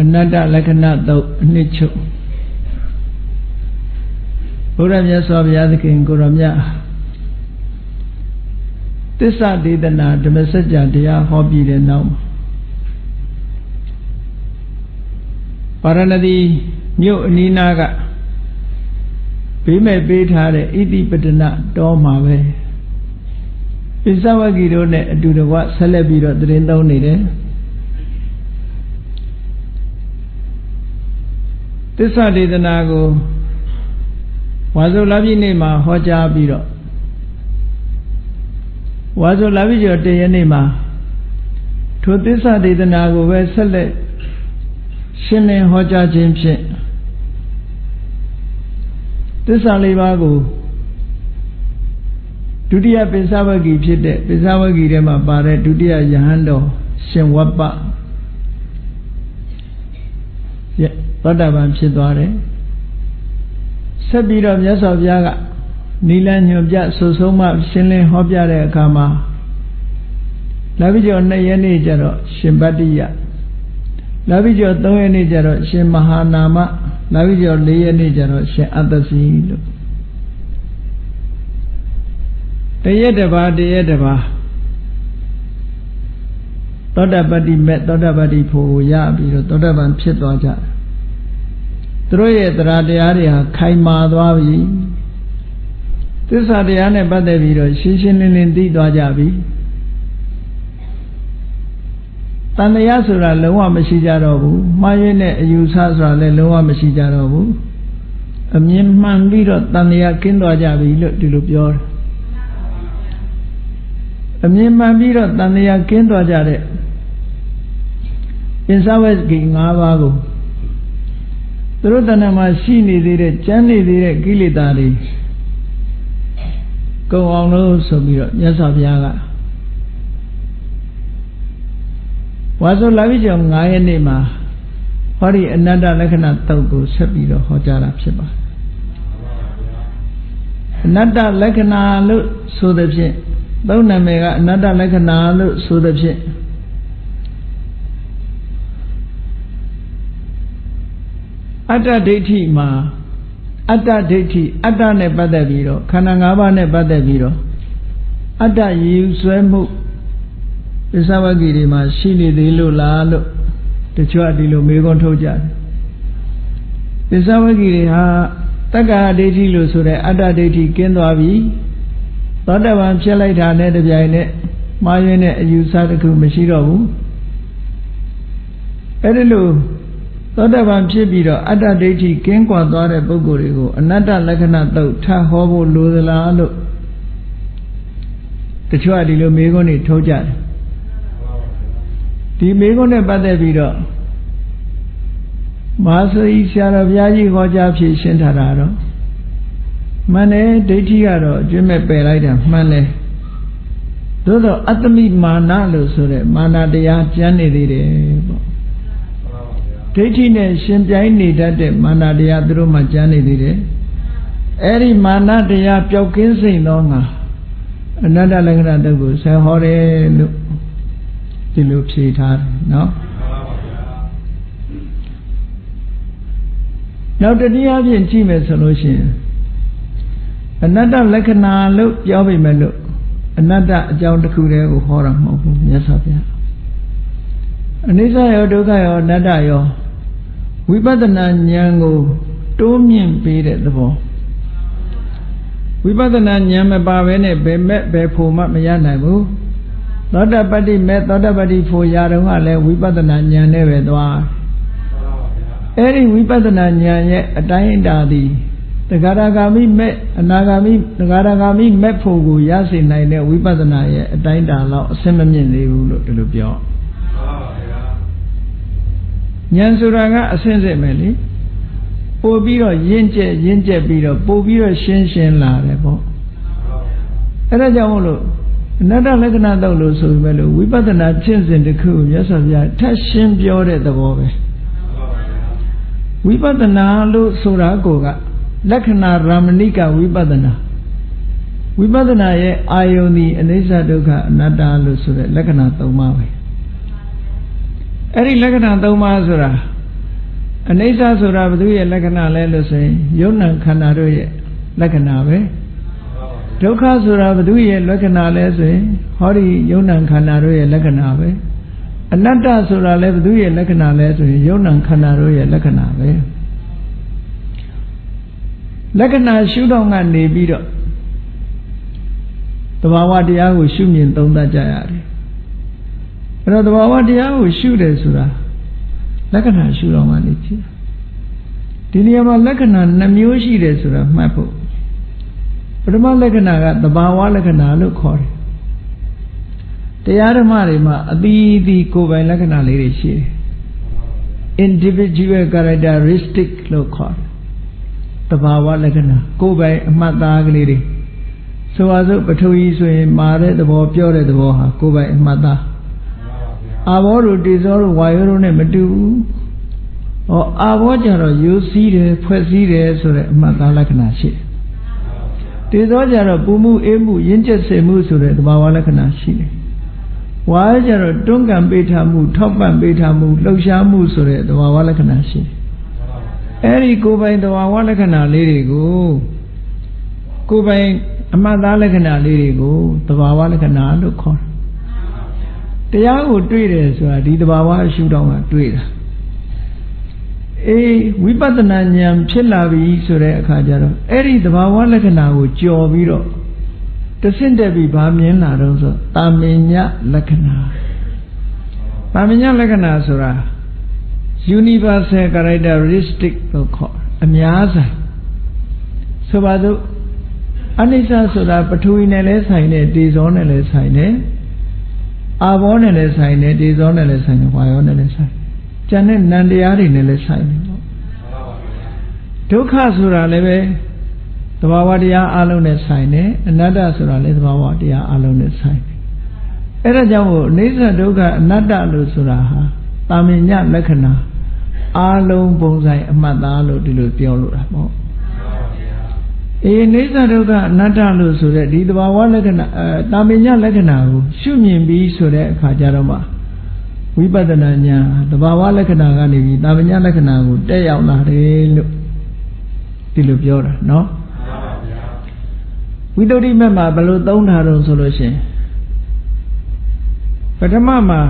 အနတ္တလက္ခဏာသုတ်အနှစ်ချုပ်ဘုရားမြတ်စွာဘုရားသခင်ကိုရောမြတ်သစ္စာဒေသနာဓမ္မစကြာတရားဟောပြီးတဲ့နောက်ပါရဏသီမြို့အနီးနားကဘေးမဲ့ပေးထားတဲ့ဣတိပတနာတော်မှာပဲပိဿဝဂီတို့နဲ့အတူတကွဆက်လက်ပြီးတော့တရင်သုံးနေတယ် သစ္စာဒေသနာကိုဝါဆိုလာပြည့်နေ့မှာဟောကြားပြီးတော့ဝါဆိုလာပြည့်ကျော်တရနေ့မှာထိုသစ္စာဒေသနာကိုပဲဆက်လက်ရှင်းလင်းဟောကြားခြင်းဖြင့်သစ္စာလေးပါးကိုဒုတိယပိဿဝဂီဖြစ်တဲ့ပိဿဝဂီထဲမှာပါတဲ့ဒုတိယယဟန်တော်ရှင်ဝပ္ပ သောတာပန်ဖြစ်သွားတယ်ဆက်ပြီးတော့မြတ်စွာဘုရားကနိလညွန်ပြဆိုဆုံးမှရှင်းလင်းဟောပြတဲ့အခါမှာလာပြီးကျော်2ရက်နေ့ကျတော့ရှင်ဗတ္တိယလာပြီးကျော်3ရက်နေ့ကျတော့ရှင်မဟာနာမလာပြီးကျော်4ရက်နေ့ကျတော့ရှင်အတ္တစီလို့တရက်တစ်ပါးတရက်တစ်ပါးသောတာပတ္တိမဲ့သောတာပတ္တိဖို့ရပြီးတော့သောတာပန်ဖြစ်သွားကြတယ် သူတို့ရဲ့တရားတရားတွေဟာခိုင်မာသွားပြီသစ္စာတရားနဲ့ပတ်သက်ပြီးတော့ရှင်းရှင်းလင်းလင်းသိသွားကြပြီတန်တရားဆိုတာလုံးဝမရှိကြတော့ဘူးမှားရင်းတဲ့အယူဆဆိုတာလည်းလုံးဝမရှိကြတော့ဘူးအမြင်မှန်ပြီးတော့တန်တရားကင်းသွားကြပြီလို့ဒီလိုပြောတယ်အမြင်မှန်ပြီးတော့တန်တရားကင်းသွားကြတဲ့ပင်စဝက်ဂီ၅ပါးကို သူတို့တဏ္ဍာမှာရှိနေသေးတဲ့ကြမ်းနေသေးတဲ့ကိလေသာတွေကုံအောင်လို့ဆိုပြီးတော့မြတ်စွာဘုရားကဝါဆိုလာပြီကျော်9ရက်နေ့မှာဟောဒီအနတ္တလက္ခဏာတုတ်ကိုဆက်ပြီးတော့ဟောကြားတာဖြစ်ပါတယ်အနတ္တလက္ခဏာလို့ဆိုတဲ့ဖြင့်သုံးနာမည်ကအနတ္တလက္ခဏာလို့ဆိုတဲ့ဖြင့် အတ္တဒိဋ္ဌိမှာအတ္တဒိဋ္ဌိအတ္တနဲ့ပတ်သက်ပြီးတော့ခန္ဓာ၅ပါးနဲ့ပတ်သက်ပြီးတော့အတ္တရည်ဆွဲမှုပစ္စဝဂီတွေမှာရှိနေသေးလို့လားလို့တချို့အဒီလိုမေးခွန်းထုတ်ကြတယ်ပစ္စဝဂီတွေဟာတက္ကရာဒိဋ္ဌိလို့ဆိုတဲ့အတ္တဒိဋ္ဌိကင်းသွားပြီသောတပန်ဖြစ်လိုက်တာနဲ့တပြိုင်နက်မှားရင်းတဲ့အယူဆတစ်ခုမရှိတော့ဘူးအဲ့ဒီလို သောတပန်ဖြစ်ပြီးတော့အတ္တဒိဋ္ဌိကင်းကွာသွားတဲ့ပုဂ္ဂိုလ်တွေကိုအနတ္တလက္ခဏာတုတ်ထဟောဖို့လိုသလားလို့တချို့ကဒီလိုမေးခွန်းတွေထုတ်ကြတယ်ဒီမေးခွန်းနဲ့ပတ်သက်ပြီးတော့မဟာသီဆရာတော်ဘုရားကြီးဟောကြားဖြေရှင်းထားတာတော့မှန်တယ်ဒိဋ္ဌိကတော့အကျွင့်မဲ့ပယ်လိုက်တာမှန်တယ်သို့တော့အတ္တမိမာနလို့ဆိုတဲ့မာနတရားကျမ်းနေသေးတယ်ပေါ့ ဒိဋ္ဌိနဲ့ရှင်ပြိုင်နေတတ်တဲ့မာနတရားသူတို့မှကျမ်းနေသေးတယ်အဲ့ဒီမာနတရားပျောက်ကင်းစိမ့်သောငါအနတ္တလက္ခဏာတုတ်ကိုဆယ်ဟောတယ်လို့ဒီလိုဖြေထားတယ်နော်နောက်တတိယဖြင့်ကြည့်မယ်ဆိုလို့ရှိရင်အနတ္တလက္ခဏာလို့ပြောပေမဲ့လို့အနတ္တအကြောင်းတစ်ခုတည်းကိုဟောတာမဟုတ်ဘူးမြတ်စွာဘုရားအနိစ္စရောဒုက္ခရောအနတ္တရော ဝိပဿနာဉာဏ်ကိုတိုးမြင့်ပေးတဲ့သဘောဝိပဿနာဉာဏ်မပါဘဲနဲ့ဘယ်မဲ့ဘယ်ဖို့မှမရနိုင်ဘူးသောတပတ္တိမဲ့သောတပတ္တိဖို့ရတော့ကလည်းဝိပဿနာဉာဏ်နဲ့ပဲသွားအဲ့ဒီဝိပဿနာဉာဏ်ရဲ့အတိုင်းအတာသည်တဂရဂါမိမဲ့အနာဂါမိတဂရဂါမိမဲ့ဖို့ကိုရစေနိုင်တဲ့ဝိပဿနာရဲ့အတိုင်းတာလောက်အဆင်မမြင့်သေးဘူးလို့ဒီလိုပြော ဉာဏ်ဆိုတာကအဆင့်ဆင့်ပဲလေပို့ပြီးတော့ရင့်ကျက်ရင့်ကျက်ပြီးတော့ပို့ပြီးတော့ရှင်းရှင်းလာတယ်ပေါ့အဲ့ဒါကြောင့်မို့လို့အနတ္တလက္ခဏာတော့လို့ဆိုပေမဲ့လို့ဝိပဿနာကျင့်စဉ်တစ်ခုမြတ်စွာဘုရားထပ်ရှင်းပြောတဲ့သဘောပဲဝိပဿနာလို့ဆိုတာကိုကလက္ခဏာရမဏိကဝိပဿနာဝိပဿနာရဲ့အာယုန်ဒီအနိစ္စဒုက္ခအနတ္တလို့ဆိုတဲ့လက္ခဏာ၃ပါးပဲ အဲ့ဒီလက္ခဏာ၃ပါးဆိုတာအနိစ္စဆိုတာဘုသူရဲ့လက္ခဏာလဲလို့ဆိုရင်ယုံနံခန္ဓာတို့ရဲ့လက္ခဏာပဲဒုက္ခဆိုတာဘုသူရဲ့လက္ခဏာလဲဆိုရင်ဟောဒီယုံနံခန္ဓာတို့ရဲ့လက္ခဏာပဲအနတ္တဆိုတာလဲဘုသူရဲ့လက္ခဏာလဲဆိုရင်ယုံနံခန္ဓာတို့ရဲ့လက္ခဏာပဲလက္ခဏာရှုတော့ကနေပြီးတော့တဘာဝတရားကိုရှုမြင်သုံးသပ်ကြရတယ် အဲ့တော့တဘာဝတရားကိုရှုတယ်ဆိုတာလက္ခဏာရှုတော့မှနေကြည့်ဒီနေရာမှာလက္ခဏာနှမျိုးရှိတယ်ဆိုတာမှတ်ဖို့ပထမလက္ခဏာကတဘာဝလက္ခဏာလို့ခေါ်တယ်တရားဓမ္မတွေမှာအသီးသီးကိုယ်ပိုင်လက္ခဏာလေးတွေရှိတယ် individual characteristic လို့ခေါ်တယ်တဘာဝလက္ခဏာကိုယ်ပိုင်အမှတ်သားကလေးတွေဆိုပါစို့ပထဝီဆိုရင်မာတဲ့သဘောပြောတဲ့သဘောဟာကိုယ်ပိုင်အမှတ်သား အာဘောတို့တေဇောတို့ဝါယောတို့နဲ့မတူဘူး။ဟောအာဘောကြတော့ယူစည်းတယ်ဖွဲ့စည်းတယ်ဆိုတဲ့အမှတ်သားလက္ခဏာရှိတယ်။တေဇောကြတော့ပူမှုအေးမှုရင့်ကျက်စေမှုဆိုတဲ့သဘာဝလက္ခဏာရှိတယ်။ဝါယောကြတော့တွန်းကန်ပေးထားမှုထောက်ပံ့ပေးထားမှုလှုပ်ရှားမှုဆိုတဲ့သဘာဝလက္ခဏာရှိတယ်။အဲဒီကိုယ်ပိုင်သဘာဝလက္ခဏာလေးတွေကိုကိုယ်ပိုင်အမှတ်သားလက္ခဏာလေးတွေကိုသဘာဝလက္ခဏာလို့ခေါ်တယ် တရားကိုတွေ့တယ်ဆိုတာဒီတဘာဝရှုတော့မှတွေ့တာအေးဝိပဿနာဉာဏ်ဖြစ်လာပြီဆိုတဲ့အခါကျတော့အဲ့ဒီတဘာဝလက္ခဏာကိုကြော်ပြီးတော့တဆင့်တက်ပြီးဗာမြင်လာတော့ဆိုတာမင်ညလက္ခဏာတာမင်ညလက္ခဏာဆိုတာ universal characteristic လို့ခေါ်အများဆိုင်ဆိုပါစို့အနိစ္စဆိုတာပထဝီနဲ့လဲဆိုင်တယ်တေဇောနဲ့လဲဆိုင်တယ် အာဘောနဲ့လည်းဆိုင်တယ်ဒေဇောနဲ့လည်းဆိုင်တယ်ဝါယောနဲ့လည်းဆိုင်ကျန်တဲ့နန္တရားတွေနဲ့လည်းဆိုင်တယ်ပေါ့ဒုက္ခဆိုတာလည်းပဲသဘာဝတရားအလုံးနဲ့ဆိုင်တယ်အနတ္တဆိုတာလည်းသဘာဝတရားအလုံးနဲ့ဆိုင်တယ်အဲ့ဒါကြောင့်မို့အိဋ္ဌဒုက္ခအနတ္တလို့ဆိုတာဟာတာမင်ညလက္ခဏာအလုံးပုံဆိုင်အမှတ်သားလို့ဒီလိုပြောလို့တာပေါ့ အေးနေသဒုက္ခအနတ္တလို့ဆိုတဲ့ဒီသဘာဝလက္ခဏာအဲတာမညလက္ခဏာကိုရှုမြင်ပြီးဆိုတဲ့အခါကျတော့မှဝိပဿနာဉာဏ်သဘာဝလက္ခဏာကနေပြီးတာမညလက္ခဏာကိုတက်ရောက်လာတယ်လို့ဒီလိုပြောတာနော်ဝိတုဒ္ဓိမက်မှာဘယ်လိုသုံးထားတော့ဆိုလို့ရှိရင်ပထမမှာ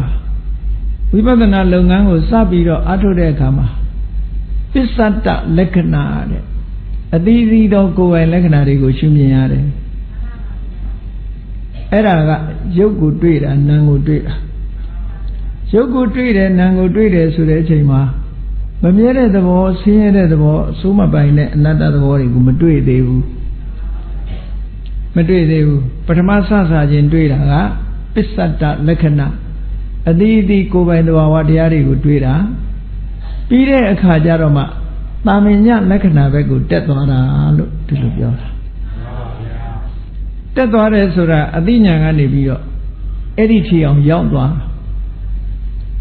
ဝိပဿနာလုပ်ငန်းကိုစပြီးတော့အထုတ်တဲ့အခါမှာပစ္စတ္တလက္ခဏာတဲ့ အသီးသီးသောကိုယ်ပိုင်လက္ခဏာတွေကိုရှုမြင်ရတယ်အဲ့ဒါကရုပ်ကိုတွေ့တာနာမ်ကိုတွေ့တာရုပ်ကိုတွေ့တယ်နာမ်ကိုတွေ့တယ်ဆိုတဲ့အချိန်မှာမမြဲတဲ့သဘောဆင်းရဲတဲ့သဘောအစိုးမပိုင်တဲ့အနတ္တသဘောတွေကိုမတွေ့သေးဘူးမတွေ့သေးဘူးပထမဆဆချင်းတွေ့တာကပစ္စတ္တလက္ခဏာအသီးသီးကိုယ်ပိုင်သဘာဝတရားတွေကိုတွေ့တာပြီးတဲ့အခါကျတော့မှ တာမင်ညလက္ခဏာဘက်ကိုတက်သွားတာလို့ဒီလိုပြောတာတက်သွားတယ်ဆိုတာအသိဉာဏ်ကနေပြီးတော့အဲ့ဒီထီအောင်ရောက်သွား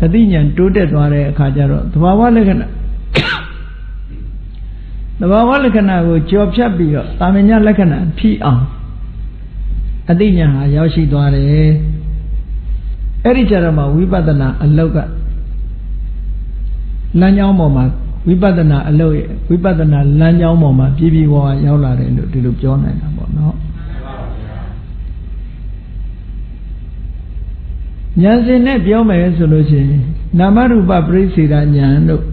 အသိဉာဏ်တိုးတက်သွားတဲ့အခါကျတော့သဘာဝလက္ခဏာသဘာဝလက္ခဏာကိုကြော်ဖြတ်ပြီးတော့တာမင်ညလက္ခဏာဖြီးအောင်အသိဉာဏ်ဟာရောက်ရှိသွားတယ်အဲ့ဒီကြတော့မှဝိပဿနာအလောက်ကလမ်းကြောင်းပေါ်မှာ ဝိပဿနာအလုပ်ရဲ့ဝိပဿနာလမ်းကြောင်းပေါ်မှာပြည့်ပြည့်ဝဝရောက်လာတယ်လို့ဒီလိုပြောနိုင်တာပေါ့နော်ဉာဏ်စဉ်နဲ့ပြောမယ်ဆိုလို့ရှိရင်နာမရူပပရိစ္ဆေဒဉာဏ်တို့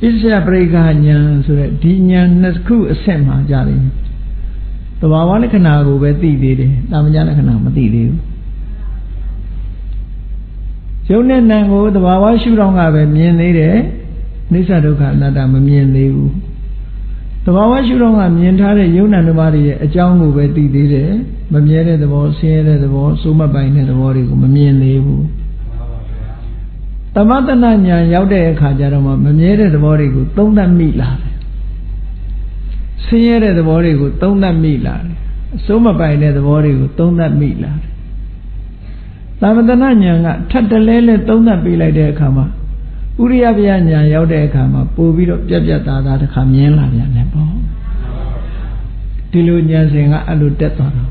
ပစ္စယပရိက္ခဉာဏ်ဆိုတဲ့ဒီဉာဏ်နှစ်ခုအဆင့်မှာကြတယ်သဘာဝလက္ခဏာကိုပဲသိသေးတယ်တာမညာလက္ခဏာမသိသေးဘူးရုပ်နဲ့နာမ်ကိုသဘာဝရှုတော့ကပဲမြင်သေးတယ် နိစ္စဒုက္ခအနတ္တမမြင်သေးဘူးတဘာဝရှုတော့ကမြင်ထားတဲ့ယုံနာဓမ္မတွေရဲ့အကြောင်းကိုပဲသိသေးတယ်မမြဲတဲ့သဘောဆင်းရဲတဲ့သဘောစိုးမပိုင်တဲ့သဘောတွေကိုမမြင်သေးဘူးသမတနာညာရောက်တဲ့အခါကျတော့မှမမြဲတဲ့သဘောတွေကိုသုံးသပ်မိလာတယ်ဆင်းရဲတဲ့သဘောတွေကိုသုံးသပ်မိလာတယ်အစိုးမပိုင်တဲ့သဘောတွေကိုသုံးသပ်မိလာတယ်သမတနာညာကထပ်တလဲလဲသုံးသပ်ပေးလိုက်တဲ့အခါမှာ ဥရိယဗျာညာရောက်တဲ့အခါမှာပို့ပြီးတော့ပြက်ပြက်သားသားတစ်ခါမြင်လာပြန်တယ်ပေါ့ဒီလိုဉာဏ်စဉ်ကအဲ့လိုတက်သွားတော့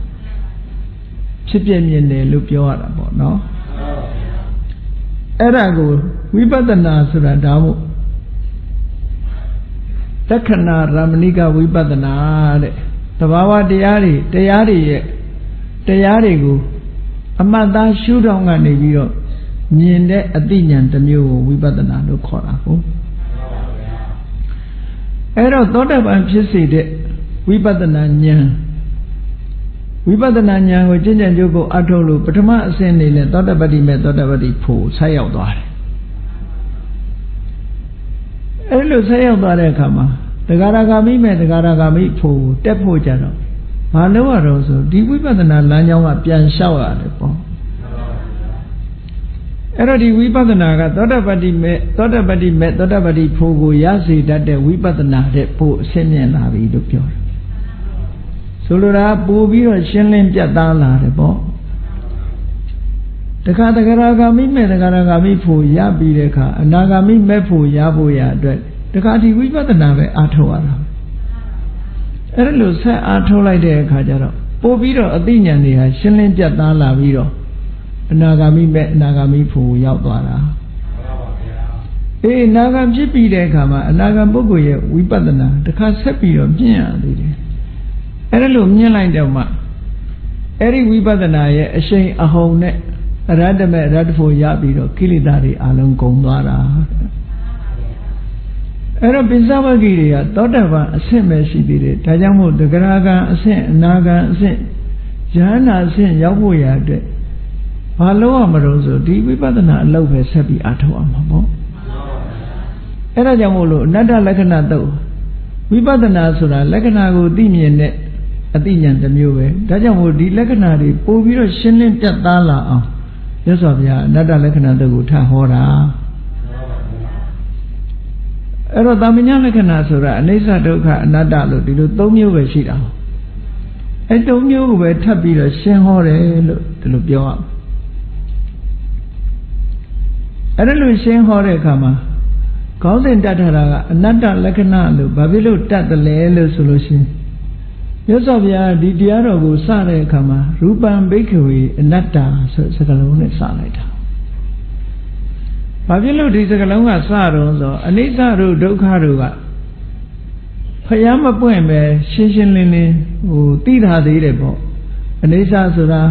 ဖြစ်ပြမြင်တယ်လို့ပြောရတာပေါ့နော်အဲ့ဒါကိုဝိပဿနာဆိုတာဒါမို့လက္ခဏာရမဏိကဝိပဿနာတဲ့တဘာဝတရားတွေတရားတွေရဲ့တရားတွေကိုအမှတ်သားရှုထောင့်ကနေပြီးတော့ မြင်တဲ့အသိဉာဏ်တစ်မျိုးကိုဝိပဿနာလို့ခေါ်တာကိုအဲ့တော့သောတာပန်ဖြစ်စေတဲ့ဝိပဿနာဉာဏ်ဝိပဿနာဉာဏ်ကိုကျင့်ကြံကြိုးကိုအထုတ်လို့ပထမအဆင့်နေလဲသောတာပတ္တိမဲ့သောတာပတ္တိဖို့ဆက်ရောက်သွားတယ်အဲ့လိုဆက်ရောက်သွားတဲ့အခါမှာတဂရဂါမိမဲ့တဂရဂါမိဖို့တက်ဖို့ကြတော့ဘာလို့ရတော့ဆိုဒီဝိပဿနာလမ်းကြောင်းကပြန်လျှောက်ရတယ်ပေါ့ အဲ့တော့ဒီဝိပဿနာကသောတပတ္တိမဲ့သောတပတ္တိမဲ့သောတပတ္တိဖို့ကိုရစေတတ်တဲ့ဝိပဿနာတဲ့ဖို့အဆင့်မြင့်လာပြီလို့ပြောတယ်ဆိုလိုတာပို့ပြီးတော့ရှင်းလင်းပြတ်သားလာတယ်ပေါ့တခါတဂရဂါမိမဲ့တဂရဂါမိဖို့ရပြီးတဲ့အခါအနာဂါမိမဲ့ဖို့ရဖို့ရအတွက်တခါဒီဝိပဿနာပဲအားထုတ်ရတာအဲ့ဒါလို့ဆက်အားထုတ်လိုက်တဲ့အခါကျတော့ပို့ပြီးတော့အသိဉာဏ်တွေဟာရှင်းလင်းပြတ်သားလာပြီးတော့ အနာဂါမိမဲ့အနာဂါမိဖို့ရောက်သွားတာအေးအနာဂံဖြစ်ပြီးတဲ့အခါမှာအနာဂံပုဂ္ဂိုလ်ရဲ့ဝိပဿနာတခါဆက်ပြီးတော့မြင်ရသေးတယ်အဲ့ဒါလို့မြင်လိုက်တော့မှအဲ့ဒီဝိပဿနာရဲ့အရှိန်အဟုန်နဲ့အရတ္တမဲ့အရတ္တဖို့ရပြီးတော့ကိလေသာတွေအလုံးကုန်သွားတာအဲ့တော့ပိဿဝဂီတွေကသောတာပန်အဆင့်ပဲရှိသေးတယ်ဒါကြောင့်မို့တဂရကံအဆင့်အနာကံအဆင့်ယဟနာအဆင့်ရောက်ဖို့ရအတွက် ဘာလို့ရမလို့ဆိုဒီဝိပဿနာအလုပ်ပဲဆက်ပြီးအားထုတ်အောင်ပါပေါ့အဲ့ဒါကြောင့်မို့လို့အနတ္တလက္ခဏာတုတ်ဝိပဿနာဆိုတာလက္ခဏာကိုသိမြင်တဲ့အသိဉာဏ်တစ်မျိုးပဲဒါကြောင့်မို့ဒီလက္ခဏာတွေပို့ပြီးတော့ရှင်းလင်းပြတ်သားလာအောင်ရသော်ဗျာအနတ္တလက္ခဏာတုတ်ကိုထဟောတာအဲ့တော့တာမညာလက္ခဏာဆိုတာအနိစ္စဒုက္ခအနတ္တလို့ဒီလို၃မျိုးပဲရှိတာအဲ့၃မျိုးကိုပဲထပ်ပြီးတော့ရှင်းဟောတယ်လို့ဒီလိုပြောရအောင် အဲ့ဒါလို့ရှင်းဟောတဲ့အခါမှာခေါင်းစဉ်တတ်ထားတာကအနတ္တလက္ခဏာလို့ဘာဖြစ်လို့တတ်တယ်လဲလို့ဆိုလို့ရှိရင်မြတ်စွာဘုရားဒီတရားတော်ကိုစတဲ့အခါမှာရူပံဘိက္ခဝေအနတ္တဆိုစကားလုံးနဲ့စလိုက်တာဘာဖြစ်လို့ဒီစကားလုံးကစတော့ဆိုအနိစ္စတို့ဒုက္ခတို့ကဖျားမပွင့်ပဲရှင်းရှင်းလင်းလင်းဟိုသိတာသေးတယ်ပေါ့အနိစ္စဆိုတာ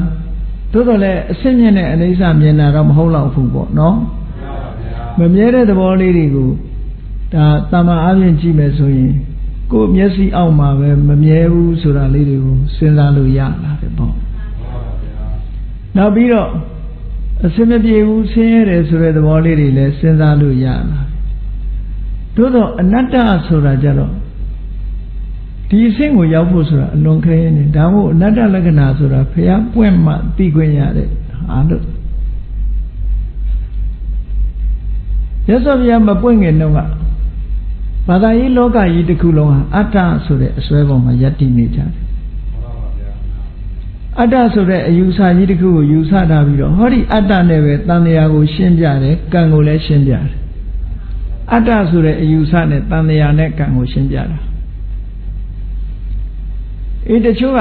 သို့တော်လည်းအစစ်မြင့်တဲ့အနိစ္စမြင်တာတော့မဟုတ်တော့ဘူးပေါ့နော် မမြဲတဲ့သဘောလေးတွေကိုဒါတာမန်အပြင်ကြည့်မယ်ဆိုရင်ကိုယ်မျက်စိအောက်မှာပဲမမြဲဘူးဆိုတာလေးတွေကိုစဉ်းစားလို့ရလာတယ်ပေါ့နောက်ပြီးတော့အစမပြေဘူးဆင်းရဲတယ်ဆိုတဲ့သဘောလေးတွေလည်းစဉ်းစားလို့ရလာသို့တော့အနတ္တဆိုတာကြတော့ဒီအဆင့်ကိုရောက်ဖို့ဆိုတာအလွန်ခဲနေဒါမို့အနတ္တလက္ခဏာဆိုတာဖះပွင့်မှသိခွင့်ရတဲ့အားလို့ ရသော်ဘုရားမပွင့်ခင်တော့ကဘာသာရေးလောကကြီးတစ်ခုလုံးဟာအတ္တဆိုတဲ့အစွဲပေါ်မှာယက်တည်နေကြတယ်အတ္တဆိုတဲ့အယူဆကြီးတစ်ခုကိုယူဆတာပြီးတော့ဟောဒီအတ္တနဲ့ပဲတန်တရားကိုရှင်းပြတယ်ကံကိုလည်းရှင်းပြတယ်အတ္တဆိုတဲ့အယူဆနဲ့တန်တရားနဲ့ကံကိုရှင်းပြတာအေးတချို့က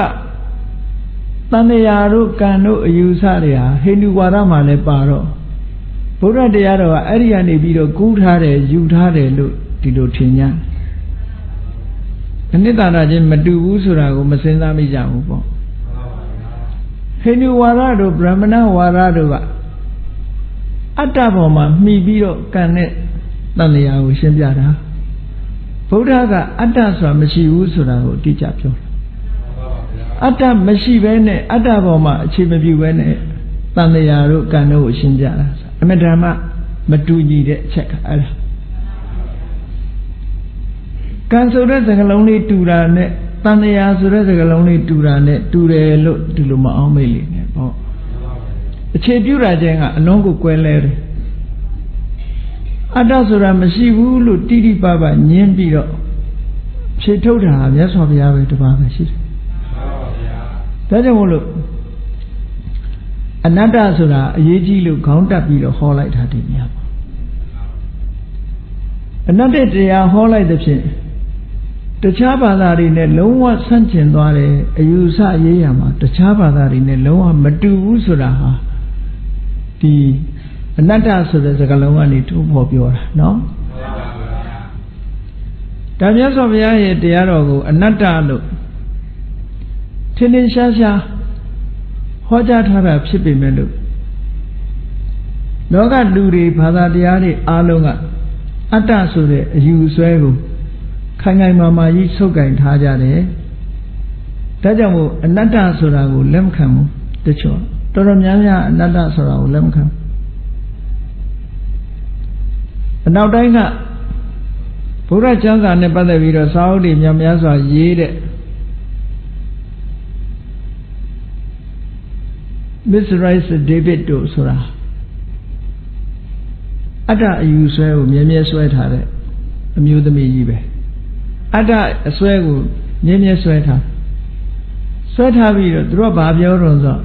တန်တရားတို့ကံတို့အယူဆတွေဟာဟိန္ဒူဝါဒမှာလည်းပါတော့ ဘုရားတရားတော်ကအဲ့ဒီကနေပြီးတော့ကူးထားတယ်ယူထားတယ်လို့ဒီလိုထင်ကြအနိတ္တနာချင်းမတူဘူးဆိုတာကိုမစင်စားမိကြဘူးပေါ့ဟိန္ဒူဝါဒတို့ဗြဟ္မဏဝါဒတို့ကအတ္တပေါ်မှာမှီပြီးတော့ကံနဲ့တန်တရားကိုရှင်းပြတာဗုဒ္ဓကအတ္တဆိုတာမရှိဘူးဆိုတာကိုအတိအကျပြောတာအတ္တမရှိဘဲနဲ့အတ္တပေါ်မှာအခြေမပြုဘဲနဲ့တန်တရားတို့ကံတို့ကိုရှင်းပြတာအ မတ္တမမတူညီတဲ့အချက်ကအဲ့ဒါကံဆိုတဲ့စကားလုံးလေးတူတာနဲ့တန်တရားဆိုတဲ့စကားလုံးလေးတူတာနဲ့တူတယ်လို့ဒီလိုမအောင်မေ့လိမ့်နဲ့ပေါ့အခြေပြုတာချင်းကအလုံးကိုကွဲလဲတယ်အတ္တဆိုတာမရှိဘူးလို့တိတိပပညင်းပြီးတော့ဖြေထုတ်တာမြတ်စွာဘုရားပဲတပါးပဲရှိတယ်ဒါကြောင့်မို့လို့ အနတ္တဆိုတာအရေးကြီးလို့ခေါင်းတက်ပြီးတော့ဟောလိုက်တာဒီနေရာပါအနတ္တတရားဟောလိုက်တဲ့ဖြင့်တခြားဘာသာတွေနဲ့လုံးဝဆန့်ကျင်သွားတယ်အယူဆရေးရမှာတခြားဘာသာတွေနဲ့လုံးဝမတူဘူးဆိုတာဟာဒီအနတ္တဆိုတဲ့စကားလုံးကနေထိုးဖော်ပြောတာနော်ဒါမြတ်စွာဘုရားရဲ့တရားတော်ကိုအနတ္တလို့ထင်ထင်ရှားရှား ဟောကြားထားတာဖြစ်ပေမဲ့လို့လောကလူတွေဘာသာတရားတွေအားလုံးကအတ္တဆိုတဲ့အယူဆွဲကိုခိုင်ခိုင်မာမာကြီးဆုပ်ကင်ထားကြတယ်ဒါကြောင့်မို့အနတ္တဆိုတာကိုလက်မခံဘူးတချို့တော်တော်များများအနတ္တဆိုတာကိုလက်မခံအနောက်တိုင်းကဘုရားကျမ်းစာနဲ့ပတ်သက်ပြီးတော့စာအုပ်တွေများများစွာရေးတဲ့ Miss Rice David တို့ဆိုတာအတ္တအယူဆွဲကိုမြဲမြဲဆွဲထားတဲ့အမျိုးသမီးကြီးပဲအတ္တအစွဲကိုမြဲမြဲဆွဲထားဆွဲထားပြီးတော့သူတို့ကဘာပြောတော့ဆို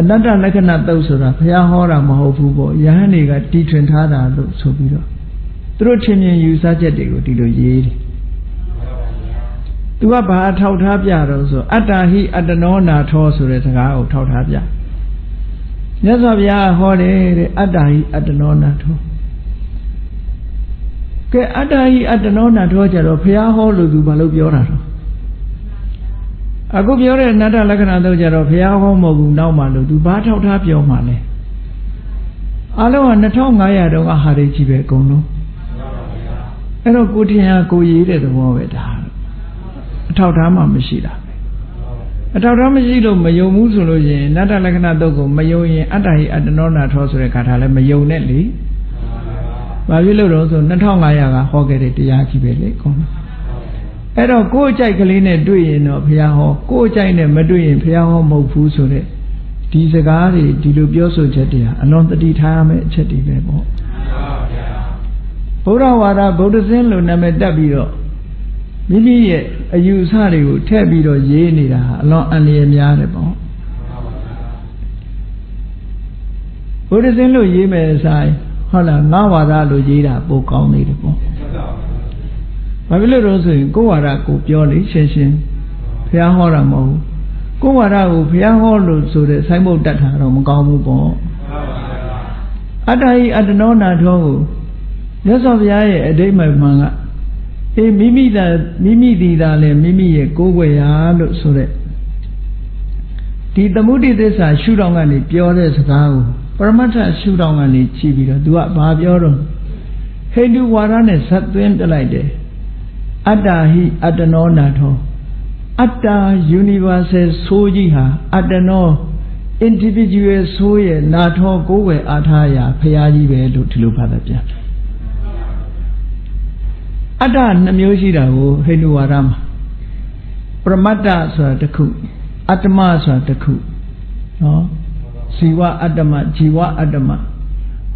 အနတ္တလက္ခဏာတုတ်ဆိုတာဘုရားဟောတာမဟုတ်ဘူးပေါ့ယဟန်တွေကတီထွင်ထားတာလို့ဆိုပြီးတော့သူတို့ထင်မြင်ယူဆချက်တွေကိုဒီလိုရေးတယ်သူကဘာထောက်ထားပြတော့ဆိုအတ္တဟိအတ္တနောနာထောဆိုတဲ့စကားကိုထောက်ထားပြ မြတ်စွာဘုရားဟောတယ်တဲ့အတ္တဟိအတ္တနောနာထောကဲအတ္တဟိအတ္တနောနာထောကြတော့ဘုရားဟောလို့သူဘာလို့ပြောတာတော့အခုပြောတဲ့အနတ္တလက္ခဏာတော့ကြတော့ဘုရားဟောမဟုတ်ဘူးနောက်မှလို့သူဘာထောက်ထားပြောမှလဲအလုံးက2500တုန်းကဟာရိကြီးပဲအကုန်လုံးအဲ့တော့ကိုထင်ဟာကိုရေးတဲ့သဘောပဲဒါအထောက်ထားမှမရှိတာ အထောက်ထားမရှိလို့မယုံဘူးဆိုလို့ရှိရင်နတ္တလက္ခဏာတုတ်ကိုမယုံရင်အတ္တဟိအတ္တနောနာထောဆိုတဲ့ဂါထာလည်းမယုံနဲ့လေဘာဖြစ်လို့တော့ဆို2500ကဟောခဲ့တဲ့တရားကြီးပဲလေကောင်းအဲ့တော့ကိုယ်ကြိုက်ကလေးနဲ့တွေ့ရင်တော့ဘုရားဟောကိုယ်ကြိုက်နဲ့မတွေ့ရင်ဘုရားဟောမဟုတ်ဘူးဆိုတဲ့ဒီစကားတွေဒီလိုပြောဆိုချက်တွေဟာအလွန်တတိထားရမယ့်အချက်တွေပဲပေါ့ဘုရားဝါဒဗုဒ္ဓဇင်းလို့နာမည်တက်ပြီးတော့ မိမိရဲ့အယူအဆတွေကိုထည့်ပြီးတော့ရေးနေတာဟာအလွန်အန္တရာယ်များတယ်ပေါ့ဘုရားဇင်းလို့ရေးမယ်ဆိုင်ဟုတ်လားငါဝါဒလို့ရေးတာပိုကောင်းနေတယ်ပေါ့ဘာဖြစ်လို့တော့ဆိုရင်ကိုယ်ဝါဒကိုပြောလေရှင်းရှင်းဘုရားဟောတာမဟုတ်ဘူးကိုယ်ဝါဒကိုဘုရားဟောလို့ဆိုတဲ့ဆိုင်းဘုတ်တတ်တာတော့မကောင်းဘူးပေါ့အတ္တဟိအတ္တနောနာထောကိုမြတ်စွာဘုရားရဲ့အဓိပ္ပာယ်မှန်က အေးမိမိသာမိမိဒီသာလဲမိမိရဲ့ကိုယ်ွယ်ရာလို့ဆိုတဲ့ဒီသမုဒိသစ္စာရှုထောင့်ကနေပြောတဲ့စကားကိုပရမတ္ထရှုထောင့်ကနေကြည့်ပြီးတော့ तू ကဘာပြောတော့ဟိန္ဒူဝါဒနဲ့ဇတ်သွင်းပြလိုက်တယ်အတ္တဟိအတ္တနောနာထောအတ္တ universal ဆိုးကြီးဟာအတ္တနော individual ဆိုးရဲ့နာထောကိုယ်ွယ်အားထားရာဖရာကြီးပဲလို့ဒီလိုဖတ်တာပြန် အတ္တနှမျိုးရှိတာကိုဟိန္ဒူဝါဒမှာပရမတ္တဆိုတာတစ်ခုအတ္တမဆိုတာတစ်ခုနော်ဇီဝအတ္တမဇီဝအတ္တမ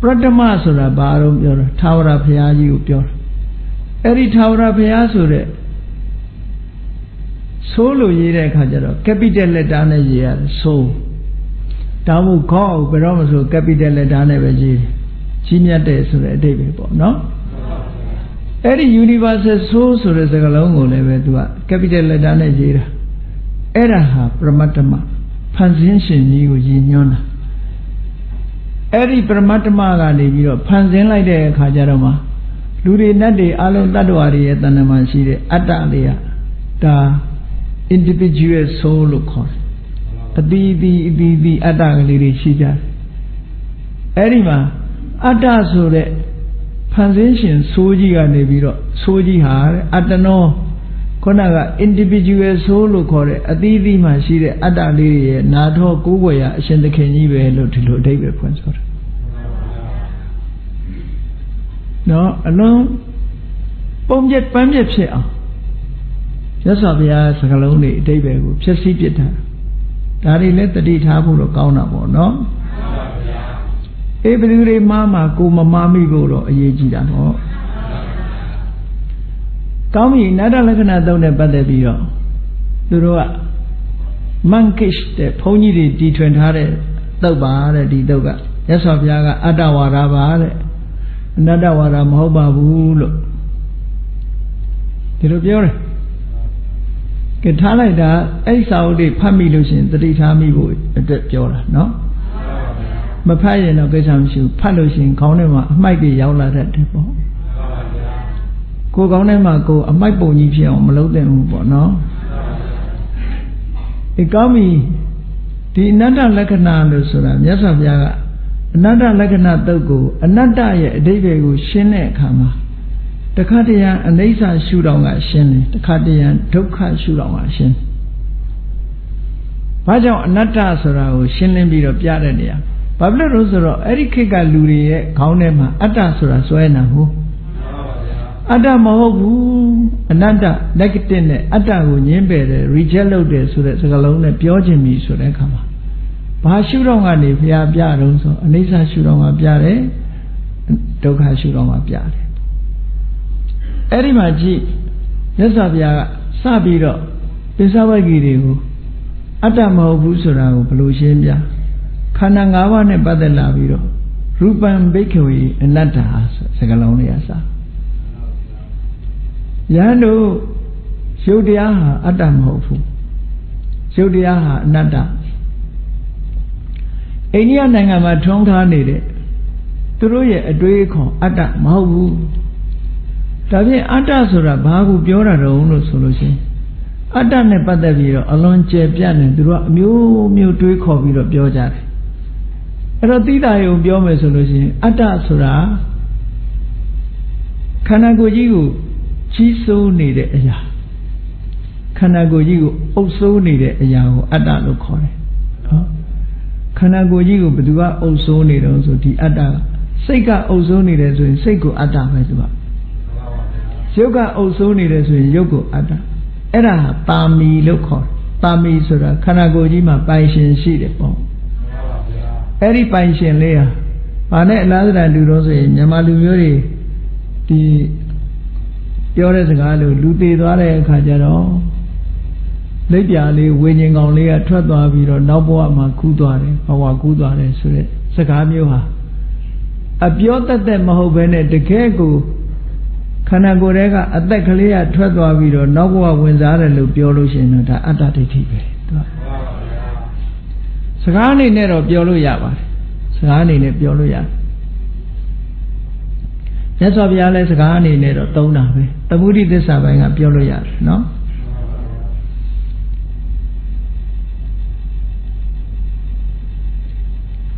ပရတ္တမဆိုတာဘာလို့ပြောတာသာဝရဘုရားကြီးကိုပြောတာအဲ့ဒီသာဝရဘုရားဆိုတဲ့ဆိုးလို့ရေးတဲ့အခါကျတော့ capital letter နဲ့ရေးရတယ်ဆိုးဒါမှမဟုတ်ခေါဘယ်တော့မှဆို capital letter နဲ့ပဲရေးတယ်ကြီးမြတ်တယ်ဆိုတဲ့အဓိပ္ပာယ်ပေါ့နော် အဲ့ဒီ universal soul ဆိုတဲ့စကားလုံးကိုလည်းပဲသူက capital letter နဲ့ရေးတာအဲ့ဒါဟာပရမတ္တမဖန်ဆင်းရှင်ကြီးကိုရည်ညွှန်းတာအဲ့ဒီပရမတ္တမကနေပြီးတော့ဖန်ဆင်းလိုက်တဲ့အခါကျတော့မှလူတွေနတ်တွေအလုံးတ attva တွေရဲ့တဏ္ဍမှာရှိတဲ့အတ္တလေးကဒါ individual soul လို့ခေါ်တယ်အတီးတီးအတီးတီးအတ္တကလေးတွေရှိကြတယ်အဲ့ဒီမှာအတ္တဆိုတဲ့ ဖန်ဆင်းရှင်ဆိုးကြီးကနေပြီးတော့ဆိုးကြီးဟာတဲ့အတ္တနောခုနက individual soul လို့ခေါ်တဲ့အသီးသီးမှရှိတဲ့အတ္တလေးရဲ့နာထောကိုးကွယ်ရအရှင်သခင်ကြီးပဲလို့ဒီလိုအဓိပ္ပာယ်ဖွင့်ဆိုတာနော်အလုံးပုံပြပန်းပြဖြစ်အောင်ရသော်ဘုရားစကလုံးတွေအဓိပ္ပာယ်ကိုဖြည့်ဆည်းပြတာဒါတွေလည်းတတိထားဖို့တော့ကောင်းတာပေါ့နော် အေးဘယ်သူတွေမှားမှာကိုမမှားမိဖို့တော့အရေးကြီးတာပေါ့ကောင်းပြီနတ္တလက္ခဏာသုံးနဲ့ပတ်သက်ပြီးတော့သူတို့က monkish တဲ့ဘုန်းကြီးတွေတီထွင်ထားတဲ့တုတ်ပါတဲ့ဒီတုတ်ကရသော်ဘုရားကအတ္တဝါဒပါတဲ့အနတ္တဝါဒမဟုတ်ပါဘူးလို့ဒီလိုပြောတယ်ကထားလိုက်တာအဲ့စာအုပ်တွေဖတ်မိလို့ရှိရင်တတိထားမိဖို့အတွက်ပြောတာနော် မဖတ်ရင်တော့ကိစ္စမရှိဘူးဖတ်လို့ရှိရင်ခေါင်းထဲမှာအမိုက်တွေရောက်လာတတ်တယ်ပေါ့ကိုယ်ကောင်းထဲမှာကိုယ်အမိုက်ပုံကြီးဖြစ်အောင်မလုပ်သင့်ဘူးပေါ့နော်ဒီကောင်းပြီဒီအနတ္တလက္ခဏာလို့ဆိုတာမြတ်စွာဘုရားကအနတ္တလက္ခဏာတုတ်ကိုအနတ္တရဲ့အဓိပ္ပာယ်ကိုရှင်းတဲ့အခါမှာတခါတရံအနိစ္စရှုထောင့်ကရှင်းတယ်တခါတရံဒုက္ခရှုထောင့်ကရှင်းတယ်ဘာကြောင့်အနတ္တဆိုတာကိုရှင်းလင်းပြီးတော့ပြတဲ့နေရာ ဘာဖြစ်လို့လဲဆိုတော့အဲ့ဒီခေတ်ကလူတွေရဲ့ခေါင်းထဲမှာအတ္တဆိုတာစွဲနေတာဟုတ်အတ္တမဟုတ်ဘူးအနတ္တ negative နဲ့အတ္တကိုညှင်းပယ်တယ် reject လုပ်တယ်ဆိုတဲ့စကားလုံးနဲ့ပြောခြင်းပြီဆိုတဲ့အခါမှာဘာရှုတော့ကနေဘုရားပြတော့ဆိုအနိစ္စရှုတော့ကပြတယ်ဒုက္ခရှုတော့ကပြတယ်အဲ့ဒီမှာကြည့်မြတ်စွာဘုရားကစပြီးတော့ပိဿဝဂ္ဂီတွေကိုအတ္တမဟုတ်ဘူးဆိုတာကိုဘယ်လိုရှင်းပြ ခန္ဓာ၅ပါးနဲ့ပတ်သက်လာပြီးတော့ရူပံဘိက္ခဝေအနတ္တဆိုစကားလုံးလေးအစားယဟန်တို့ရုပ်တရားဟာအတ္တမဟုတ်ဘူးရုပ်တရားဟာအနတ္တအိန္ဒိယနိုင်ငံမှာထုံးထားနေတဲ့သူတို့ရဲ့အတွေးခေါ်အတ္တမဟုတ်ဘူးဒါဖြင့်အတ္တဆိုတာဘာကိုပြောတာတုံးလို့ဆိုလို့ရှိရင်အတ္တနဲ့ပတ်သက်ပြီးတော့အလွန်ကျယ်ပြန့်နေသူတို့ကအမျိုးမျိုးတွေးခေါ်ပြီးတော့ပြောကြတယ် အဲ့တော့သိတာယုံပြောမယ်ဆိုလို့ရှိရင်အတ္တဆိုတာခန္ဓာကိုယ်ကြီးကိုကြီးစိုးနေတဲ့အရာခန္ဓာကိုယ်ကြီးကိုအုပ်စိုးနေတဲ့အရာကိုအတ္တလို့ခေါ်တယ်နော်ခန္ဓာကိုယ်ကြီးကိုဘယ်သူကအုပ်စိုးနေတော့ဆိုဒီအတ္တကစိတ်ကအုပ်စိုးနေတယ်ဆိုရင်စိတ်ကိုအတ္တပဲသူကရုပ်ကအုပ်စိုးနေတယ်ဆိုရင်ရုပ်ကိုအတ္တအဲ့ဒါတာမီလို့ခေါ်တယ်တာမီဆိုတာခန္ဓာကိုယ်ကြီးမှာပိုင်ရှင်ရှိတယ်ပေါ့ အဲ့ဒီပိုင်ရှင်လေးဟာဘာနဲ့အလားတူတူတော့ဆိုရင်မြန်မာလူမျိုးတွေဒီပြောတဲ့စကားလို့လူသေးသွားတဲ့အခါကျတော့လက်ပြလေးဝิญဉ်ကောင်လေးကထွက်သွားပြီးတော့နောက်ဘဝမှာကူးသွားတယ်ဘဝကူးသွားတယ်ဆိုတဲ့စကားမျိုးဟာအပြောတတ်တဲ့မဟုတ်ဘဲနဲ့တကယ်ကိုခန္ဓာကိုယ်ထဲကအသက်ကလေးကထွက်သွားပြီးတော့နောက်ဘဝဝင်စားတယ်လို့ပြောလို့ရှိရင်တော့ဒါအတ္တဒိဋ္ဌိပဲသူက စကားအနေနဲ့တော့ပြောလို့ရပါတယ်စကားအနေနဲ့ပြောလို့ရတယ်မြတ်စွာဘုရားလည်းစကားအနေနဲ့တော့သုံးတာပဲသမုဒိသစ္စာပိုင်းကပြောလို့ရတယ်နော်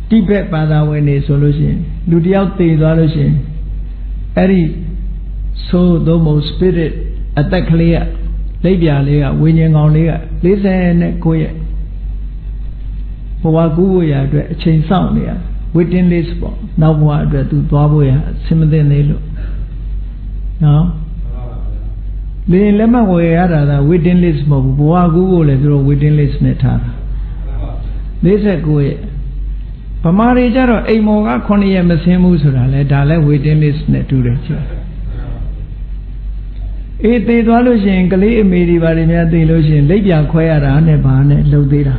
တိဘက်ဘာသာဝင်နေဆိုလို့ရှိရင်လူတယောက်သေသွားလို့ရှိရင်အဲ့ဒီဆိုးသို့မဟုတ် spirit အသက်ကလေးကလက်ပြလေးကဝိညာဉ်ကောင်လေးက49ရဲ့ ဘဝကူးဖို့ရအတွက်အချိန်စောင့်နေရ waiting list ပေါ့နောက်ဘဝအတွက်သူသွားဖို့ရအဆင်မသင့်သေးလို့နော်လင်းလက်မှတ်ဝယ်ရတာက waiting list မဟုတ်ဘူးဘဝကူးဖို့လည်းသူတို့ waiting list နဲ့ထားတာ49ရဲ့ဗမာတွေကြတော့အိမ်မော်က9ရက်မဆင်းဘူးဆိုတာလဲဒါလဲ waiting list နဲ့တူတယ်ကျအေးသေးသွားလို့ရှိရင်ကလေးအမေတွေပါတွေများသိလို့ရှိရင်လက်ပြခွဲရတာနဲ့ဘာနဲ့လှုပ်သေးတာ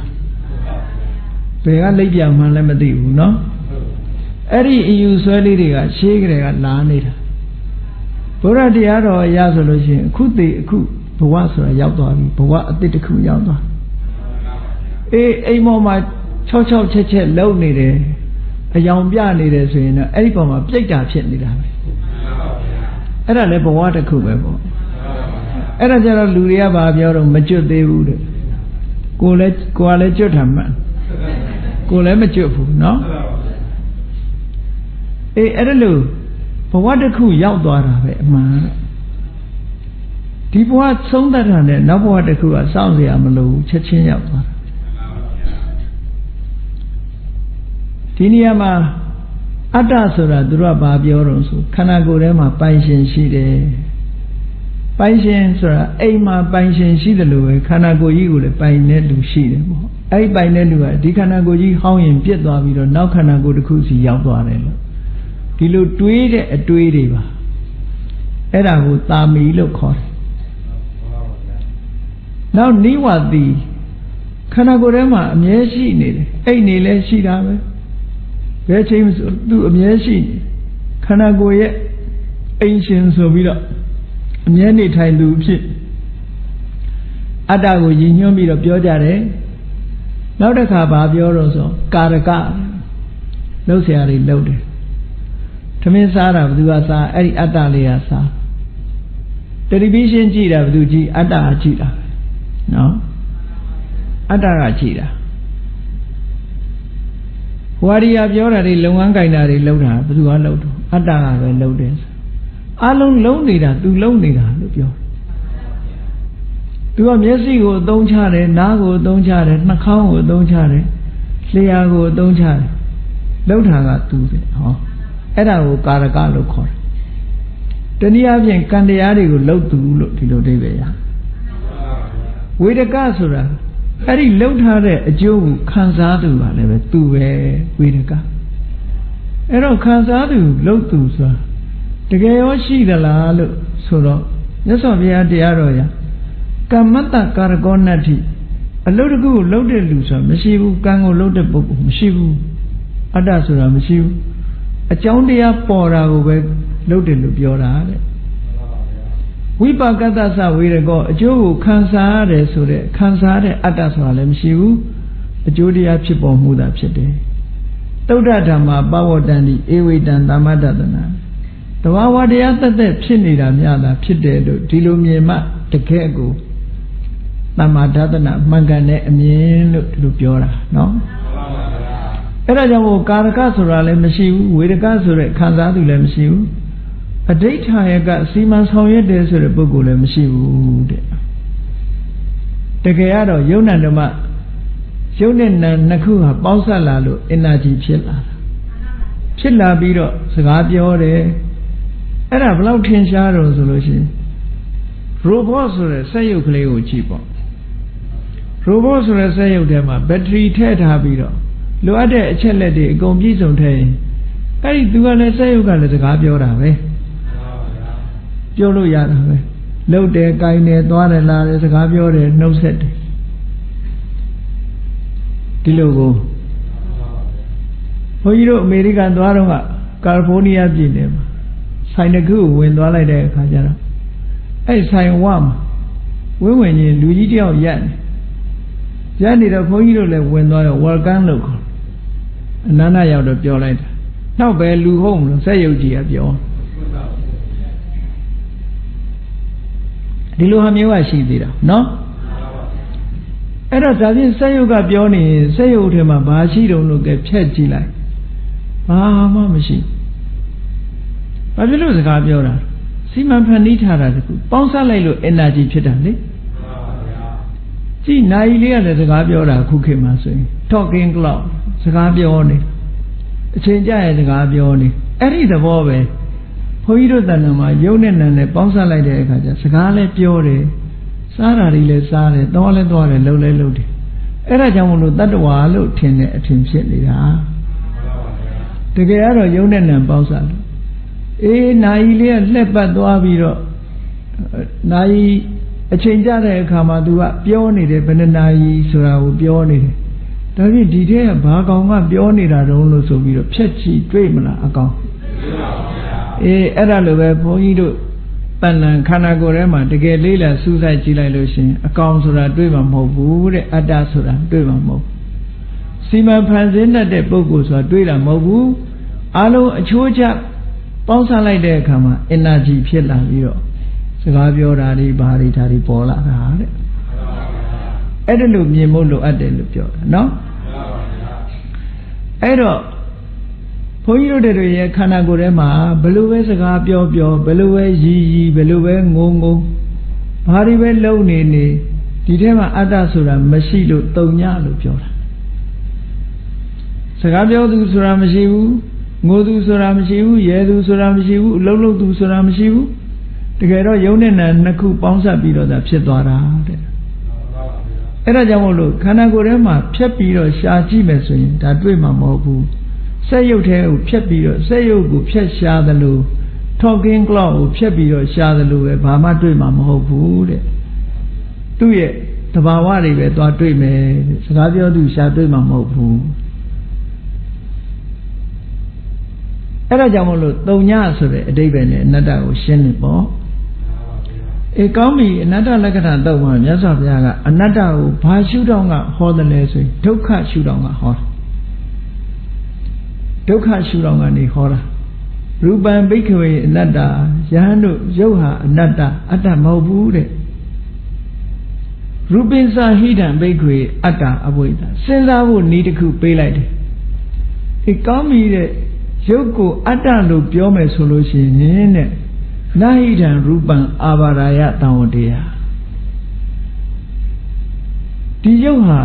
ဘယ်ကလက်ပြမှန်းလည်းမသိဘူးเนาะအဲ့ဒီအယူဆွဲလေးတွေကရှေးကလေးကလာနေတာဘုရားတရားတော်အရဆိုလို့ရှိရင်အခုသိအခုဘဝဆိုတာရောက်သွားပြီဘဝအတိတ်တစ်ခုရောက်သွားအေးအိမ်ပေါ်မှာ66ချက်ချက်လုံနေတယ်အယောင်ပြနေတယ်ဆိုရင်တော့အဲ့ဒီပုံမှာပြိတ္တာဖြစ်နေတာပဲအဲ့ဒါလည်းဘဝတစ်ခုပဲပေါ့အဲ့ဒါကြတော့လူတွေကဘာပြောတော့မကျွတ်သေးဘူးတဲ့ကိုလည်းကိုကလည်းကျွတ်တာမှန် ကိုလည်းမကျွတ်ဘူးเนาะအေးအဲ့ဒါလို့ဘဝတစ်ခုရောက်သွားတာပဲအမှန်ဒီဘဝဆုံးတတ်တာနဲ့နောက်ဘဝတစ်ခုကစောင့်เสียမလို့ချက်ချင်းရောက်သွားတာဒီနေရာမှာအတ္တဆိုတာသူတို့ကဘာပြောတော့ဆိုခန္ဓာကိုယ်ထဲမှာပိုင်ရှင်ရှိတယ်ပိုင်ရှင်ဆိုတာအိမ်မှာပိုင်ရှင်ရှိတယ်လို့ပဲခန္ဓာကိုယ်ကြီးကိုလည်းပိုင်တဲ့လူရှိတယ်ပေါ့ အဲ့ဒီပိုင်တဲ့လူကဒီခန္ဓာကိုယ်ကြီးဟောင်းရင်ပြစ်သွားပြီးတော့နောက်ခန္ဓာကိုယ်တစ်ခုစီရောက်သွားတယ်လို့ဒီလိုတွေးတဲ့အတွေးတွေပါအဲ့ဒါကိုတာမီလို့ခေါ်တယ်နောက်နိဝတိခန္ဓာကိုယ်ထဲမှာအမြဲရှိနေတယ်အဲ့နေလဲရှိတာပဲဘယ်ချိန်ဆိုသူအမြဲရှိနေခန္ဓာကိုယ်ရဲ့အိမ်ရှင်ဆိုပြီးတော့အမြဲနေထိုင်သူဖြစ်အတ္တကိုရည်ညွှန်းပြီးတော့ပြောကြတယ် နောက်တစ်ခါဘာပြောတော့ဆိုကာရကလှုပ်ရှားတွေလှုပ်တယ်သမင်းစားတာဘယ်သူကစားအဲ့ဒီအတ္တလေးကစားတတိပိရှင်းကြည့်တာဘယ်သူကြည့်အတ္တကကြည့်တာနော်အတ္တကကြည့်တာဝါရိယပြောတာတွေလုံငန်းကင်တာတွေလုံတာဘယ်သူကလုံတော့အတ္တကပဲလုံတယ်အလုံးလုံးနေတာ तू လုံနေတာလို့ပြော သူကမျက်စိကိုအသုံးချတယ်နားကိုအသုံးချတယ်နှာခေါင်းကိုအသုံးချတယ်လျှာကိုအသုံးချတယ်လုံတာက तू ပဲဟောအဲ့ဒါကိုကာရကလို့ခေါ်တယ်တနည်းအားဖြင့်ကံတရားတွေကိုလှုပ်သူလို့ဒီလိုအဓိပ္ပာယ်ရဝေဒကဆိုတာအဲ့ဒီလှုပ်ထားတဲ့အကျိုးကိုခံစားသူကလည်းပဲသူပဲဝေဒကအဲ့တော့ခံစားသူလှုပ်သူဆိုတာတကယ်ရောရှိသလားလို့ဆိုတော့မြတ်စွာဘုရားတရားတော်ရာ ကမ္မတကာရကောနတ္ထိအလုတ်တကူကိုလှုပ်တဲ့လူဆိုတာမရှိဘူးကံကိုလှုပ်တဲ့ပုဂ္ဂိုလ်မရှိဘူးအတ္တဆိုတာမရှိဘူးအကြောင်းတရားပေါ်တာကိုပဲလှုပ်တယ်လို့ပြောတာတဲ့ဝိပါကတ္တသဝေရကောအကျိုးကိုခံစားရတယ်ဆိုတဲ့ခံစားတဲ့အတ္တဆိုတာလည်းမရှိဘူးအကျိုးတရားဖြစ်ပေါ်မှုသာဖြစ်တယ်တုဒ္ဒဓမ္မပဝတ္တန်ဒီဧဝိတံသမ္မတ္တနာတဘာဝတရားသက်သက်ဖြစ်နေတာများတာဖြစ်တယ်လို့ဒီလိုမြင်မှတကယ်ကို သမ္မာဒသနာမှန်ကန်တဲ့အမြင်လို့ဒီလိုပြောတာနော်အဲ့ဒါကြောင့်မို့ကာရကဆိုတာလည်းမရှိဘူးဝေဒကဆိုတဲ့ခံစားသူလည်းမရှိဘူးအဋိဌာယကစီမံဆောင်ရွက်တယ်ဆိုတဲ့ပုဂ္ဂိုလ်လည်းမရှိဘူးတဲ့တကယ်ကတော့ယုံနာဓမ္မယုံနဲ့နာနှစ်ခုဟာပေါင်းစပ်လာလို့ energy ဖြစ်လာတာဖြစ်လာပြီးတော့စကားပြောတယ်အဲ့ဒါဘယ်လောက်ထင်ရှားတော့ဆိုလို့ရှိရင် robot ဆိုတဲ့စက်ရုပ်ကလေးကိုကြည့်ပေါ့ robot ဆိုတဲ့စက်ရုပ်ထဲမှာဘက်ထရီထည့်ထားပြီးတော့လိုအပ်တဲ့အချက်လက်တွေအကုန်ပြည့်စုံထည့်ရင်အဲ့ဒီသူကလည်းစက်ရုပ်ကလည်းစကားပြောတာပဲပြောလို့ရတာပဲလှုပ်တယ်၊ကိုင်းတယ်၊သွားတယ်လာတယ်စကားပြောတယ်နှုတ်ဆက်တယ်ဒီလိုကိုဘုန်းကြီးတို့အမေရိကန်သွားတော့ကကာလီဖိုးနီးယားပြည်နယ်မှာဆိုင်တစ်ခုဝင်သွားလိုက်တဲ့အခါကျတော့အဲ့ဆိုင်ဝမှာဝင်းဝင်ချင်းလူကြီးတယောက်ရက်နေ ရက်နေတော့ဘုန်းကြီးတို့လည်းဝင်သွားတော့ welcome လို့ခေါ်အနန္တရောက်တော့ပြောလိုက်တာနောက်ပဲလူဟုတ်မလို့ဆက်ယုတ်ကြီးကပြောဒီလိုဟာမျိုးကရှိသေးတာနော်အဲ့တော့ဒါဖြင့်ဆက်ယုတ်ကပြောနေရင်ဆက်ယုတ်ထဲမှာဘာရှိတုံးလို့ကဲဖြက်ကြည့်လိုက်ဘာမှမရှိဘာဖြစ်လို့စကားပြောတာစီမံဖန်တီးထားတာတခုပေါင်းစပ်လိုက်လို့ energy ဖြစ်တာလေ ကြည့်နိုင်လေးကလည်းစကားပြောတာခုခေတ်မှာဆိုရင် talking cloud စကားပြောနေအချိန်ကြရဲ့စကားပြောနေအဲ့ဒီသဘောပဲဘုန်းကြီးတို့တဏ္ဍာမှာယုံနဲ့နံနဲ့ပေါင်းစပ်လိုက်တဲ့အခါကျစကားလည်းပြောတယ်စားတာတွေလည်းစားတယ်သွားလည်းသွားတယ်လှုပ်လည်းလှုပ်တယ်အဲ့ဒါကြောင့်မလို့တတ္တဝါလို့ထင်တဲ့အထင်ဖြစ်နေတာတကယ်ကတော့ယုံနဲ့နံပေါင်းစပ်လို့အေးနိုင်လေးကလှက်ပတ်သွားပြီးတော့နိုင် အချိန်ကြတဲ့အခါမှာ तू ကပြောနေတယ်ဘယ်နှနာရီဆိုတာကိုပြောနေတယ်ဒါဖြင့်ဒီထဲကဘာကောင်ကပြောနေတာတုံးလို့ဆိုပြီးတော့ဖြက်ချီတွေ့မလားအကောင်အေးအဲ့ဒါလိုပဲဘုန်းကြီးတို့တဏ္ဍခန္ဓာကိုယ်ထဲမှာတကယ်လေးလာစူးစိုက်ကြည့်လိုက်လို့ရှင်အကောင်ဆိုတာတွေ့မှာမဟုတ်ဘူးတဲ့အတ္တဆိုတာတွေ့မှာမဟုတ်စီမံဖန်ဆင်းတတ်တဲ့ပုဂ္ဂိုလ်ဆိုတာတွေ့တာမဟုတ်ဘူးအလုံးအချိုးချပေါင်းစပ်လိုက်တဲ့အခါမှာ energy ဖြစ်လာပြီးတော့ စကားပြောတာတွေဘာတွေဒါတွေပေါ်လာတာတဲ့အဲ့ဒါလို့မြင်ဖို့လိုအပ်တယ်လို့ပြောတာနော်အဲ့တော့ဘုန်းကြီးတို့တွေရဲ့ခန္ဓာကိုယ်ထဲမှာဘယ်လိုပဲစကားပြောပြောဘယ်လိုပဲရည်ရည်ဘယ်လိုပဲငုံငုံဘာတွေပဲလုံနေနေဒီထဲမှာအတ္တဆိုတာမရှိလို့တုံညလို့ပြောတာစကားပြောသူဆိုတာမရှိဘူးငိုသူဆိုတာမရှိဘူးရဲသူဆိုတာမရှိဘူးအလုံးလုံးသူဆိုတာမရှိဘူး တကယ်တော့ယုံနဲ့နာနှစ်ခုပေါင်းစပ်ပြီးတော့သာဖြစ်သွားတာတဲ့အဲ့ဒါကြောင့်မို့လို့ခန္ဓာကိုယ်ထဲမှာဖြက်ပြီးတော့ရှာကြည့်မယ်ဆိုရင်ဒါတွေ့မှာမဟုတ်ဘူးစက်ရုပ်ထဲကိုဖြက်ပြီးတော့စက်ရုပ်ကိုဖြက်ရှာသလို talking cloud ကိုဖြက်ပြီးတော့ရှာသလိုပဲဘာမှတွေ့မှာမဟုတ်ဘူးတဲ့သူ့ရဲ့တဘာဝတွေပဲသွားတွေ့မယ်စကားပြောသူရှာတွေ့မှာမဟုတ်ဘူးအဲ့ဒါကြောင့်မလို့တုံညဆိုတဲ့အတိပ္ပယ်နဲ့အနတ္တကိုရှင်းနေပေါ့ အေကောင်းပြီအနတ္တလက္ခဏာတော့မှမြတ်စွာဘုရားကအနတ္တကိုဘာရှုထောင့်ကဟောတယ်လဲဆိုရင်ဒုက္ခရှုထောင့်ကဟောတာဒုက္ခရှုထောင့်ကနေဟောတာဘရူပံဘိက္ခဝေအနတ္တယဟန်တို့ရုပ်ဟာအနတ္တအတ္တမဟုတ်ဘူးတဲ့ရူပိစဟိတံဘိက္ခဝေအတ္တအဝိဒစဉ်းစားဖို့ဤတစ်ခုပေးလိုက်တယ်ဒီကောင်းပြီတဲ့ရုပ်ကိုအတ္တလို့ပြောမယ်ဆိုလို့ရှိရင်တဲ့ နာဟိတံရူပံအာဘာရာယတံဝတေယဒီရုပ်ဟာ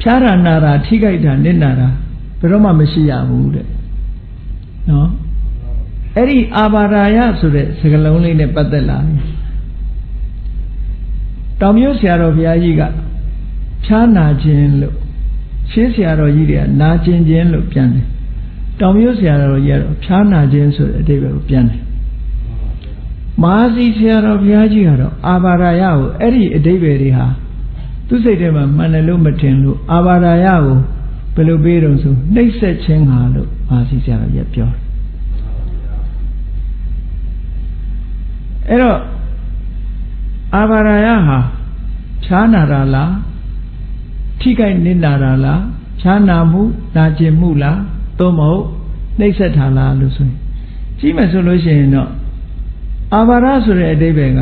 ဖြားရနာတာထိခိုက်တာနစ်နာတာဘယ်တော့မှမရှိရဘူးတဲ့နော်အဲ့ဒီအာဘာရာယဆိုတဲ့စကားလုံးလေးနဲ့ပတ်သက်လာတယ်တောင်မြို့ဆရာတော်ဘုရားကြီးကဖြားနာခြင်းလို့ရှင်းဆရာတော်ကြီးတွေကနာကျင်ခြင်းလို့ပြန်တယ် တောင်မြို့ဆရာတော်ကြီးကတော့ဖြားနာခြင်းဆိုတဲ့အဓိပ္ပာယ်ကိုပြန်တယ်မဟာစီဆရာတော်ဘုရားကြီးကတော့အာဘာရာယကိုအဲ့ဒီအဓိပ္ပာယ်တွေဟာသူစိတ်ထဲမှာမှန်တယ်လို့မထင်လို့အာဘာရာယကိုဘယ်လိုပေးတော့ဆိုနှိပ်စက်ခြင်းဟာလို့မဟာစီဆရာတော်ကြီးပြောတယ်အဲ့တော့အာဘာရာယဟာဖြားနာတာလားထိခိုက်နစ်နာတာလားဖြားနာမှုနာကျင်မှုလား သို့မဟုတ်နှိပ်စက်တာလားလို့ဆိုရင်ကြည့်မယ်ဆိုလို့ရှိရင်တော့အာဘာရဆိုတဲ့အဓိပ္ပာယ်က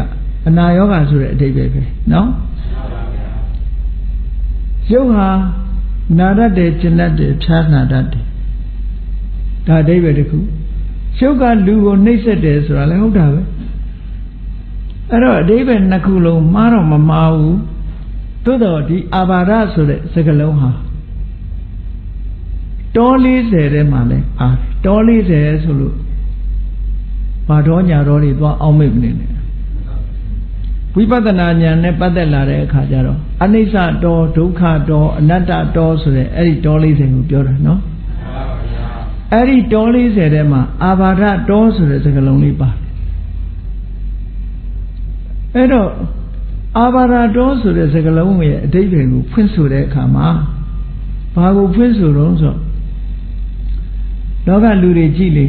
အနာယောဂဆိုတဲ့အဓိပ္ပာယ်ပဲနော်ရုပ်ဟာနာရတဲ့ကျင်တတ်တယ်ဖြားနာတတ်တယ်ဒါအဓိပ္ပာယ်တစ်ခုရုပ်ကလူကိုနှိပ်စက်တယ်ဆိုတာလည်းဟုတ်တာပဲအဲ့တော့အဓိပ္ပာယ်နှစ်ခုလုံးမှားတော့မမှားဘူးသို့တော့ဒီအာဘာရဆိုတဲ့စကားလုံးဟာ တော40ထဲမှာလဲအာတော40ဆိုလို့ဘာတော်ညာတော်တွေသွားအောင်မိတ်နေတယ်ဝိပဿနာဉာဏ်နဲ့ပတ်သက်လာတဲ့အခါကျတော့အနိစ္စတော်ဒုက္ခတော်အနတ္တတော်ဆိုတဲ့အဲ့ဒီတော40ကိုပြောတာနော်အဲ့ဒီတော40ထဲမှာအာဘာဒတော်ဆိုတဲ့စကားလုံးလေးပါအဲ့တော့အာဘာဒတော်ဆိုတဲ့စကားလုံးရဲ့အဓိပ္ပာယ်ကိုဖွင့်ဆိုတဲ့အခါမှာဘာကိုဖွင့်ဆိုတော့ဆို လောကလူတွေကြည့်လေ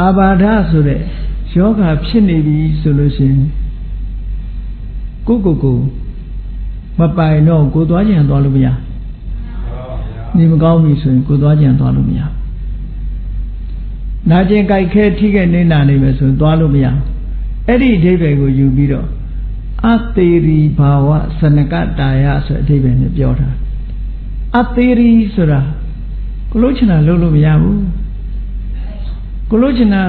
အာဘာဒဆိုတဲ့ယောဂဖြစ်နေပြီဆိုလို့ရှိရင်ကိုကိုကိုမပိုင်တော့ကိုသွားကြံသွားလို့မရနေမကောင်းပြီဆိုရင်ကိုသွားကြံသွားလို့မရနာကျင်ကြိုက်ခဲထိခဲ့နေနာနေမယ်ဆိုရင်သွားလို့မရအဲ့ဒီအဓိပ္ပာယ်ကိုယူပြီးတော့အသေးရီဘာဝစနကတာယဆိုအဓိပ္ပာယ်နဲ့ပြောတာအသေးရီဆိုတာ ကိုလို့ချင်တာလုပ်လို့မရဘူးကိုလို့ချင်တာ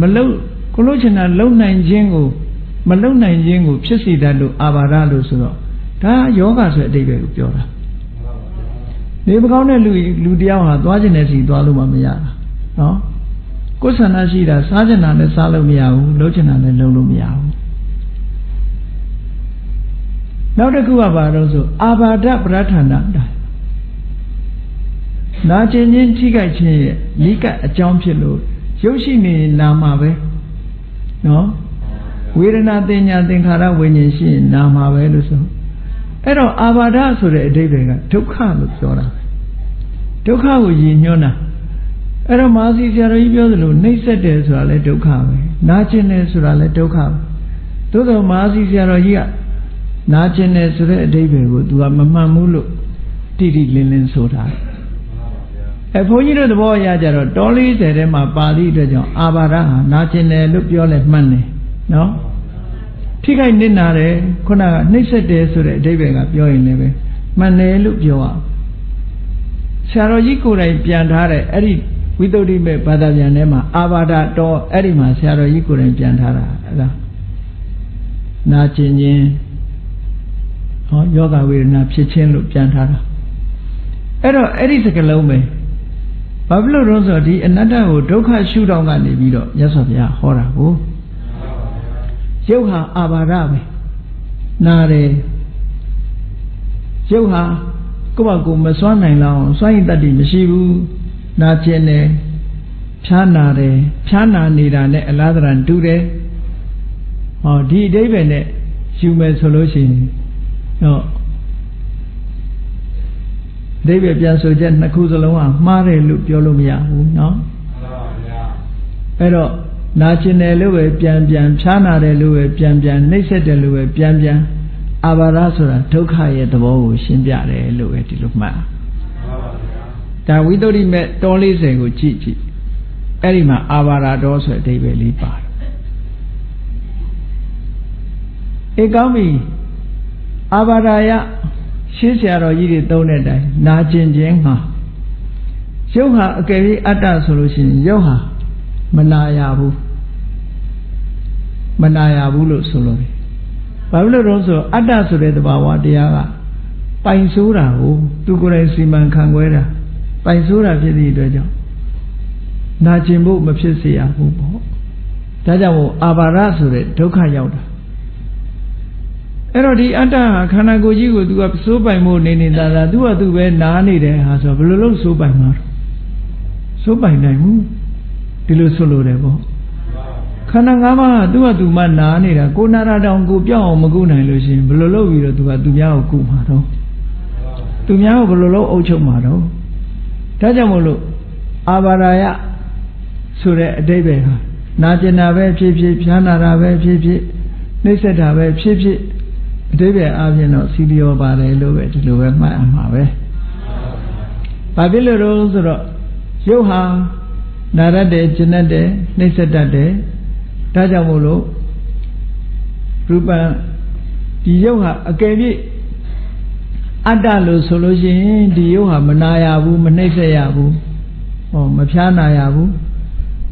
မလုပ်ကိုလို့ချင်တာလုံနိုင်ခြင်းကိုမလုံနိုင်ခြင်းကိုဖြစ်စေတတ်လို့အာဘာဒလို့ဆိုတော့ဒါယောဂဆိုတဲ့အဓိပ္ပာယ်ကိုပြောတာနေမကောင်းတဲ့လူလူတယောက်ဟာသွားခြင်းနဲ့စီသွားလို့မှမရတာနော်ကိုယ်ဆန္ဒရှိတာစားချင်တာလည်းစားလို့မရဘူးလုပ်ချင်တာလည်းလုပ်လို့မရဘူးနောက်တစ်ခုကဘာလို့ဆိုအာဘာဒပရဌာဏတာ နာကျင်ချင်းထိခိုက်ခြင်းရဲ့နိကအကြောင်းဖြစ်လို့ရုပ်ရှိနေနာမှာပဲနော်ဝေဒနာတင်ညာသင်္ခါရဝိညာဉ်ရှိရင်နာမှာပဲလို့ဆိုအဲ့တော့အာဘာဒဆိုတဲ့အဓိပ္ပာယ်ကဒုက္ခလို့ပြောတာဒုက္ခကိုရည်ညွှန်းတာအဲ့တော့မာစီဆရာတော်ကြီးပြောသလိုနှိမ့်ဆက်တယ်ဆိုတာလည်းဒုက္ခပဲနာကျင်တယ်ဆိုတာလည်းဒုက္ခပဲသို့သောမာစီဆရာတော်ကြီးကနာကျင်တယ်ဆိုတဲ့အဓိပ္ပာယ်ကိုသူကမမှန်ဘူးလို့တိတိလင်းလင်းဆိုတာ အဲဘုန်းကြီးတို့သဘောအရကြတော့တော40ထဲမှာပါဠိအတွက်ကြောင့်အာဘာရဟာနာကျင်တယ်လို့ပြောလဲမှန်တယ်နော်ထိခိုက်နစ်နာတယ်ခုနကနှိမ့်ဆက်တယ်ဆိုတဲ့အဓိပ္ပာယ်ကပြောရင်လည်းပဲမှန်တယ်လို့ပြောအောင်ဆရာတော်ကြီးကိုယ်တိုင်ပြန်ထားတဲ့အဲ့ဒီဝိသုဒ္ဓိမေဘာသာပြန်ထဲမှာအာဘာဒတော်အဲ့ဒီမှာဆရာတော်ကြီးကိုယ်တိုင်ပြန်ထားတာအဲ့ဒါနာကျင်ခြင်းဟောယောဂဝေဒနာဖြစ်ခြင်းလို့ပြန်ထားတာအဲ့တော့အဲ့ဒီစကလုံးပဲ ဘာဖြစ်လို့တော့ဆိုဒီအနတ္တကိုဒုက္ခရှုထောင့်ကနေပြီးတော့မြတ်စွာဘုရားဟောတာကိုရုပ်ဟာအာဘာဒပဲနာတယ်ရုပ်ဟာကိုယ့်ဘာကိုယ်မစွမ်းနိုင်လောက်စွမ်းရည်တတ္တိမရှိဘူးနာကျင်တယ်ဖြားနာတယ်ဖြားနာနေတာနဲ့အလားတရတူတယ်ဟောဒီအဓိပ္ပာယ်နဲ့ယူမယ်ဆိုလို့ရှိရင်ဟော အဓိပ္ပာယ်ပြန်ဆိုချက်နှစ်ခုစလုံးကမှားတယ်လို့ပြောလို့မရဘူးเนาะအဲ့တော့နာကျင်တယ်လို့ပဲပြန်ပြန်ဖြားနာတယ်လို့ပဲပြန်ပြန်နှိပ်စက်တယ်လို့ပဲပြန်ပြန်အာဘာရဆိုတာဒုက္ခရဲ့သဘောကိုရှင်းပြတယ်လို့ပဲဒီလိုမှတ်ဒါဝိသုဒ္ဓိမဲ့တော40ကိုကြည့်ကြည့် အဲ့ဒီမှာအာဘာရတော်ဆိုတဲ့အဓိပ္ပာယ်လေးပါတယ်အေကောင်းပြီအာဘာရာယ ရှင်းဆရာတော်ကြီးတွေသုံးတဲ့အတိုင်းနာကျင်ခြင်းဟာရုပ်ဟာအကယ်၍အတ္တဆိုလို့ရှိရင်ရုပ်ဟာမနာရဘူးမနာရဘူးလို့ဆိုလို့ဘာလို့လဲတော့ဆိုအတ္တဆိုတဲ့သဘာဝတရားကပိုင်ဆိုးတာကိုသူကိုယ်တိုင်စီမံခန့်ခွဲတာပိုင်ဆိုးတာဖြစ်သည့်အတွက်ကြောင့်နာကျင်ဖို့မဖြစ်စေရဘူးပေါ့ဒါကြောင့်မို့အာဘာရဆိုတဲ့ဒုက္ခရောက်တာ အဲ့တော့ဒီအတ္တဟာခန္ဓာကိုယ်ကြီးကို तू ကစိုးပိုင်ဖို့နေနေတာလား तू က तू ပဲနားနေတယ်ဟာဆိုဘယ်လိုလုပ်စိုးပိုင်မှာစိုးပိုင်နိုင်ဘူးဒီလိုဆိုလိုတယ်ပေါ့ခန္ဓာ၅ပါးက तू က तू မှနားနေတာကိုနာရတောင်ကိုပြောင်းအောင်မကုနိုင်လို့ရှိရင်ဘယ်လိုလုပ်ပြီးတော့ तू က तू များကိုကုမှာတော့သူများကိုဘယ်လိုလုပ်အုပ်ချုပ်မှာတော့ဒါကြောင့်မို့လို့အာဘာရာယဆိုတဲ့အတိတ်ပဲဟာနာကျင်တာပဲဖြစ်ဖြစ်ဖြားနာတာပဲဖြစ်ဖြစ်နှိမ့်ဆက်တာပဲဖြစ်ဖြစ် အတိပ္ပယ်အပြင်တော့စီလျော်ပါတယ်လို့ပဲဒီလိုပဲမှတ်အမှာပဲ။ဘာဖြစ်လို့တော့ဆိုတော့ရုပ်ဟာနာရတဲ့ကျင်တတ်တဲ့နှိမ့်ဆက်တတ်တဲ့ဒါကြောင့်မို့လို့ရူပံဒီရုပ်ဟာအကယ်၍အတ္တလို့ဆိုလို့ရှိရင်ဒီရုပ်ဟာမနာရဘူးမနှိမ့်ဆက်ရဘူးဟောမဖြားနာရဘူး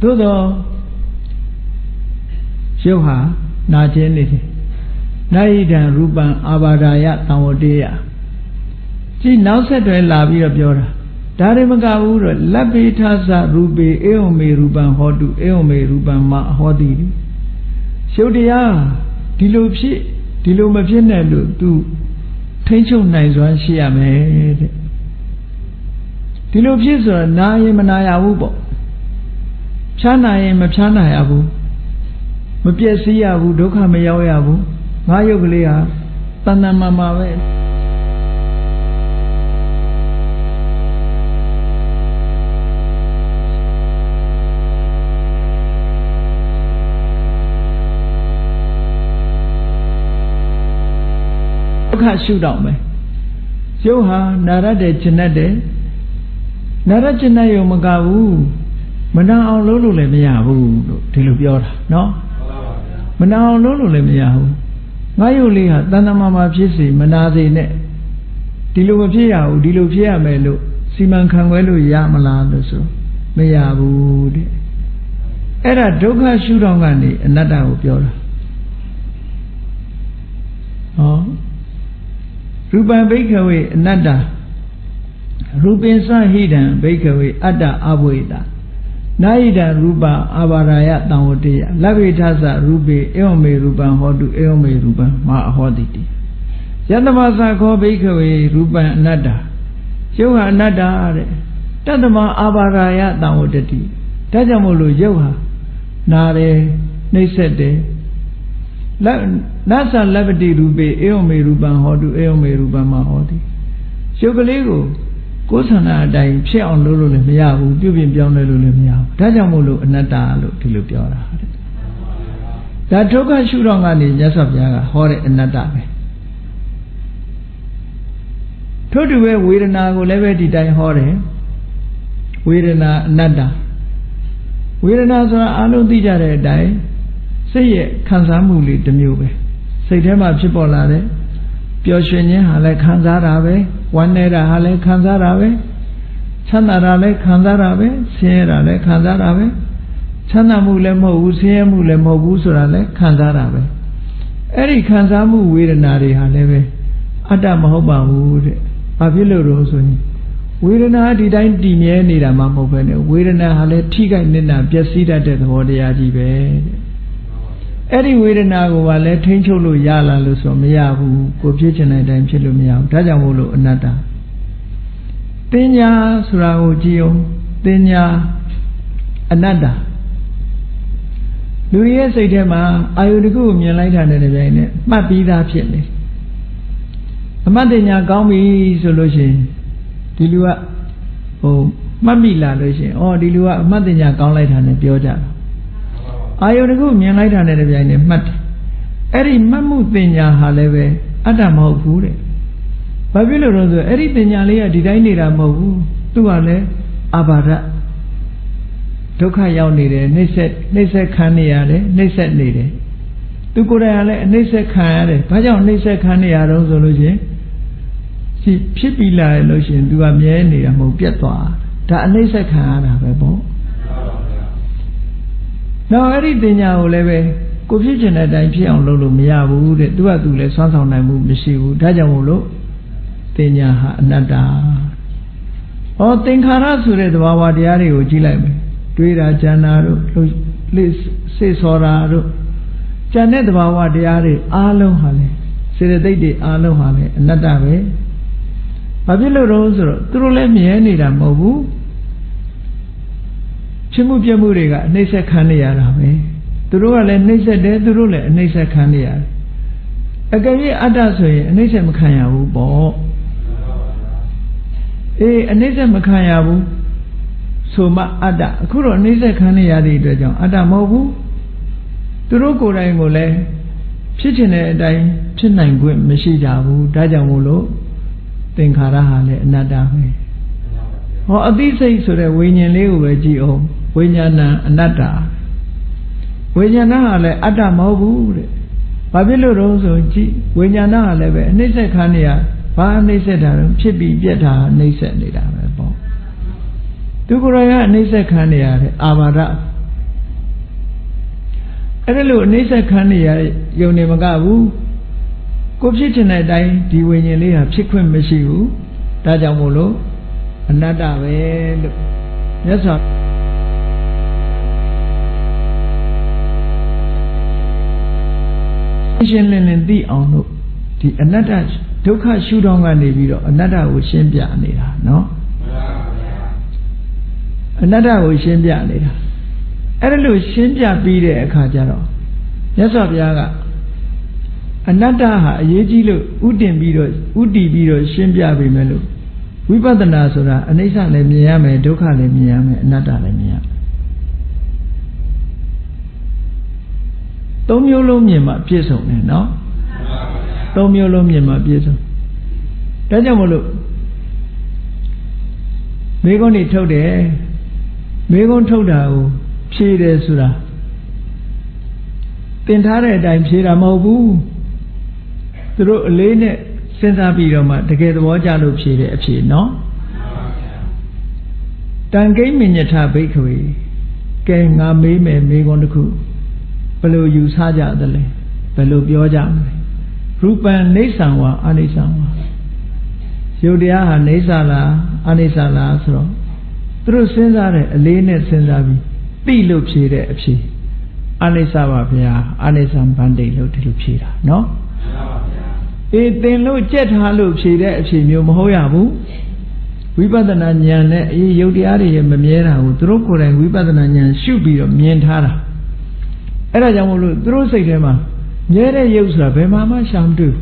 သို့တော့ရုပ်ဟာနာခြင်းနေတယ် နာယိတံရူပံအာဘာဒာယတံဝတေယကြည့်နောက်ဆက်တွဲလာပြီးတော့ပြောတာဒါတွေမကဘူးတော့လက်ပိထသရူပေအေဝမေရူပံဟောတုအေဝမေရူပံမဟောတိရှုပ်တရားဒီလိုဖြစ်ဒီလိုမဖြစ်နဲ့လို့ तू ထိမ့်ချုပ်နိုင်စွမ်းရှိရမယ်တဲ့ဒီလိုဖြစ်ဆိုတော့နာရင်မနာရဘူးပေါ့ဖြားနာရင်မဖြားနာရဘူးမပြည့်စည်ရဘူးဒုက္ခမရောက်ရဘူး ငါရုပ်ကလေးဟာတဏ္ဍမာမှာပဲဒုက္ခရှုတော့မယ်ရုပ်ဟာနာရတဲ့ကျင်တတ်တယ်နာရကျင်တတ်ရုံမကဘူးမနာအောင်လုပ်လို့လည်းမရဘူးလို့ဒီလိုပြောတာเนาะမနာအောင်လုပ်လို့လည်းမရဘူး ငါယုတ်လေးဟာတဏ္ဍမာမှာဖြစ်စီမနာစေနဲ့ဒီလိုမဖြစ်ရဘူးဒီလိုဖြစ်ရမယ်လို့စီမံခန့်ခွဲလို့ရမလားလို့ဆိုမရဘူးတဲ့အဲ့ဒါဒုက္ခရှုတော့ကနေအနတ္တကိုပြောတာဟောရူပံဘိက္ခဝေအနတ္တရူပင်္စဟိတံဘိက္ခဝေအတ္တအဘွေတာ နာယိတံရူပအာဘာရာယတံဝတေယလဗ္ဗေထသရူပေဧဝမေရူပံဟောတုဧဝမေရူပံမအဟောတိတိယတမသခောဘိက္ခဝေရူပံအနတ္တရုပ်ဟာအနတ္တတဲ့တတ္တမအာဘာရာယတံဝတတိဒါကြောင့်မို့လို့ရုပ်ဟာနာတယ်နှိမ့်ဆက်တယ်လက်နသလဗ္ဗတိရူပေဧဝမေရူပံဟောတုဧဝမေရူပံမဟောတိရုပ်ကလေးကို ကိုယ်ဆန္ဒအတိုင်းဖြစ်အောင်လုပ်လို့လည်းမရဘူးပြုပြင်ပြောင်းလဲလို့လည်းမရဘူးဒါကြောင့်မို့လို့အနတ္တလို့ဒီလိုပြောတာတဲ့ဒါဒုက္ခရှုတော့ကနေမြတ်စွာဘုရားကဟောတဲ့အနတ္တပဲထို့တူပဲဝေဒနာကိုလည်းပဲဒီတိုင်းဟောတယ်ဝေဒနာအနတ္တဝေဒနာဆိုတာအလုံးသိကြတဲ့အတိုင်းစိတ်ရဲ့ခံစားမှုလေးတစ်မျိုးပဲစိတ်ထဲမှာဖြစ်ပေါ်လာတဲ့ပျော်ရွှင်ခြင်းဟာလည်းခံစားတာပဲ ဝမ်းနေတာဟာလည်းခံစားတာပဲချမ်းသာတာလည်းခံစားတာပဲဆင်းရဲတာလည်းခံစားတာပဲချမ်းသာမှုလည်းမဟုတ်ဘူးဆင်းရဲမှုလည်းမဟုတ်ဘူးဆိုတာလည်းခံစားတာပဲအဲ့ဒီခံစားမှုဝေဒနာတွေဟာလည်းပဲအတ္တမဟုတ်ပါဘူးတဲ့ဘာဖြစ်လို့လို့ဆိုရင်ဝေဒနာဒီတိုင်းတည်မြဲနေတာမှမဟုတ်ဘဲနဲ့ဝေဒနာဟာလည်းထိခိုက်နေတာပျက်စီးတတ်တဲ့သဘောတရားကြီးပဲတဲ့ အဲ့ဒီဝေဒနာကိုပါလဲထိန်းချုပ်လို့ရလာလို့ဆိုမရဘူးကိုဖြစ်ချင်တဲ့အတိုင်းဖြစ်လို့မရဘူးဒါကြောင့်မို့လို့အနတ္တတင်ညာဆိုတာကိုကြည့်အောင်တင်ညာအနတ္တလူရဲ့စိတ်ထဲမှာအာယုတခုကိုမြင်လိုက်တာနဲ့တပြိုင်နက်မှတ်ပြီးသားဖြစ်နေအမတ်တင်ညာကောင်းပြီဆိုလို့ရှိရင်ဒီလူကဟိုမှတ်မိလာလို့ရှိရင်အော်ဒီလူကအမတ်တင်ညာကောင်းလိုက်တာနဲ့ပြောကြတာ အာယုတခုမြင်လိုက်တာနဲ့တပြိုင်နက်မှတ်တယ်အဲ့ဒီမှတ်မှုတင်ညာဟာလည်းပဲအတ္တမဟုတ်ဘူးတဲ့ဘာဖြစ်လို့လဲဆိုအဲ့ဒီတင်ညာလေးကဒီတိုင်းနေတာမဟုတ်ဘူးသူကလည်းအာဘာဒဒဒုက္ခရောက်နေတယ်နှိမ့်ဆက်နှိမ့်ဆက်ခံနေရတယ်နှိမ့်ဆက်နေတယ်သူကိုယ်တိုင်ကလည်းအနှိမ့်ဆက်ခံရတယ်ဘာကြောင့်နှိမ့်ဆက်ခံနေရတော့ဆိုလို့ချင်းဖြစ်ဖြစ်ပြီးလာရလို့ရှိရင် तू ကမြဲနေတာမဟုတ်ပြတ်သွားဒါအနှိမ့်ဆက်ခံရတာပဲပေါ့ နောက်အဲ့ဒီတင်ညာကိုလည်းပဲကိုဖြစ်ချင်တဲ့အတိုင်းဖြစ်အောင်လုပ်လို့မရဘူးတဲ့သူကသူလည်းစွမ်းဆောင်နိုင်မှုမရှိဘူးဒါကြောင့်မို့လို့တင်ညာဟာအနတ္တဟောသင်္ခါရဆိုတဲ့သဘာဝတရားတွေကိုကြည့်လိုက်မယ်တွေးတာကြံတာတို့လှစိတ်ဆော်တာတို့ကြံတဲ့သဘာဝတရားတွေအားလုံးဟာလေစေတသိက်တွေအားလုံးဟာလေအနတ္တပဲဘာဖြစ်လို့တော့ဆိုတော့သူတို့လည်းမြဲနေတာမဟုတ်ဘူး ဖြစ်မှုပြမှုတွေကအနှိမ့်ဆက်ခံနေရတာပဲသူတို့ကလည်းနှိမ့်ဆက်တယ်သူတို့လည်းအနှိမ့်ဆက်ခံနေရတယ်အကယ်၍အတ္တဆိုရင်အနှိမ့်ဆက်မခံရဘူးပေါ့အေးအနှိမ့်ဆက်မခံရဘူးဆိုမှအတ္တအခုတော့အနှိမ့်ဆက်ခံနေရတဲ့အတွက်ကြောင့်အတ္တမဟုတ်ဘူးသူတို့ကိုယ်တိုင်ကိုလည်းဖြစ်ချင်တဲ့အတိုင်းဖြစ်နိုင်ခွင့်မရှိကြဘူးဒါကြောင့်မို့လို့သင်္ခါရဟာလည်းအနတ္တပဲဟောအသိစိတ်ဆိုတဲ့ဝိညာဉ်လေးကိုပဲကြည့်အောင် ဝိညာဏအနတ္တဝိညာဏဟာလည်းအတ္တမဟုတ်ဘူးတဲ့ဘာဖြစ်လို့တော့ဆိုကြည့်ဝိညာဏဟာလည်းပဲအနှိမ့်ဆက်ခံနေရဘာအနှိမ့်ဆက်တာတော့ဖြစ်ပြီးပြက်တာအနှိမ့်ဆက်နေတာပဲပေါ့သူကိုယ်တော်ကအနှိမ့်ဆက်ခံနေရတဲ့အာဘာဒအဲ့ဒါလို့အနှိမ့်ဆက်ခံနေရယုံနေမကဘူးကိုဖြစ်ချင်တဲ့အတိုင်းဒီဝိညာဉ်လေးဟာဖြစ်ခွင့်မရှိဘူးဒါကြောင့်မို့လို့အနတ္တပဲလို့မြတ်စွာ ရှင်းလင်းလင်းသိအောင်လို့ဒီအနတ္တဒုက္ခရှုထောင့်ကနေပြီးတော့အနတ္တကိုရှင်းပြနေတာနော်အနတ္တကိုရှင်းပြနေတာအဲ့ဒါလို့ရှင်းပြပြီးတဲ့အခါကျတော့မြတ်စွာဘုရားကအနတ္တဟာအရေးကြီးလို့ဥတင်ပြီးတော့ဥတည်ပြီးတော့ရှင်းပြပေးမယ်လို့ဝိပဿနာဆိုတာအနိစ္စလည်းမြင်ရမယ်ဒုက္ခလည်းမြင်ရမယ်အနတ္တလည်းမြင်ရမယ် သုံးမျိုးလုံးမြင်မှပြည့်စုံတယ်နော်သုံးမျိုးလုံးမြင်မှပြည့်စုံဒါကြောင့်မလို့မိကုန်းနေထုတ်တယ်မိကုန်းထုတ်တာကိုဖြေတယ်ဆိုတာသင်ထားတဲ့အတိုင်းဖြေတာမဟုတ်ဘူးသူတို့အလေးနဲ့စဉ်းစားပြီးတော့မှတကယ်သဘောကျလို့ဖြေတဲ့အဖြေနော်တန်ကိမ့်မညထဘိက္ခဝေကဲငါမေးမယ်မေးခွန်းတစ်ခု ဘယ်လိုယူဆကြသလဲဘယ်လိုပြောကြမလဲရူပံနေဆံဝါအနိစ္စဝါယုတ်တရားဟာနေဆာလားအနိစ္စလားဆိုတော့သူတို့စဉ်းစားတဲ့အလေးနဲ့စဉ်းစားပြီးသိလို့ဖြေတဲ့အဖြေအနိစ္စပါဗျာအနိစ္စဗန္တိလို့ဒီလိုဖြေတာနော်အေးသင်လို့ကြက်ထားလို့ဖြေတဲ့အဖြေမျိုးမဟုတ်ရဘူးဝိပဿနာဉာဏ်နဲ့အေးယုတ်တရားတွေမမြဲတာကိုသူတို့ကိုယ်တိုင်ဝိပဿနာဉာဏ်ရှုပြီးတော့မြင်ထားတာ အဲ့ဒါကြောင့်မို့လို့သူတို့စိတ်ထဲမှာမြဲတဲ့ရုပ်ဆိုတာဘယ်မှာမှရှာမတွေ့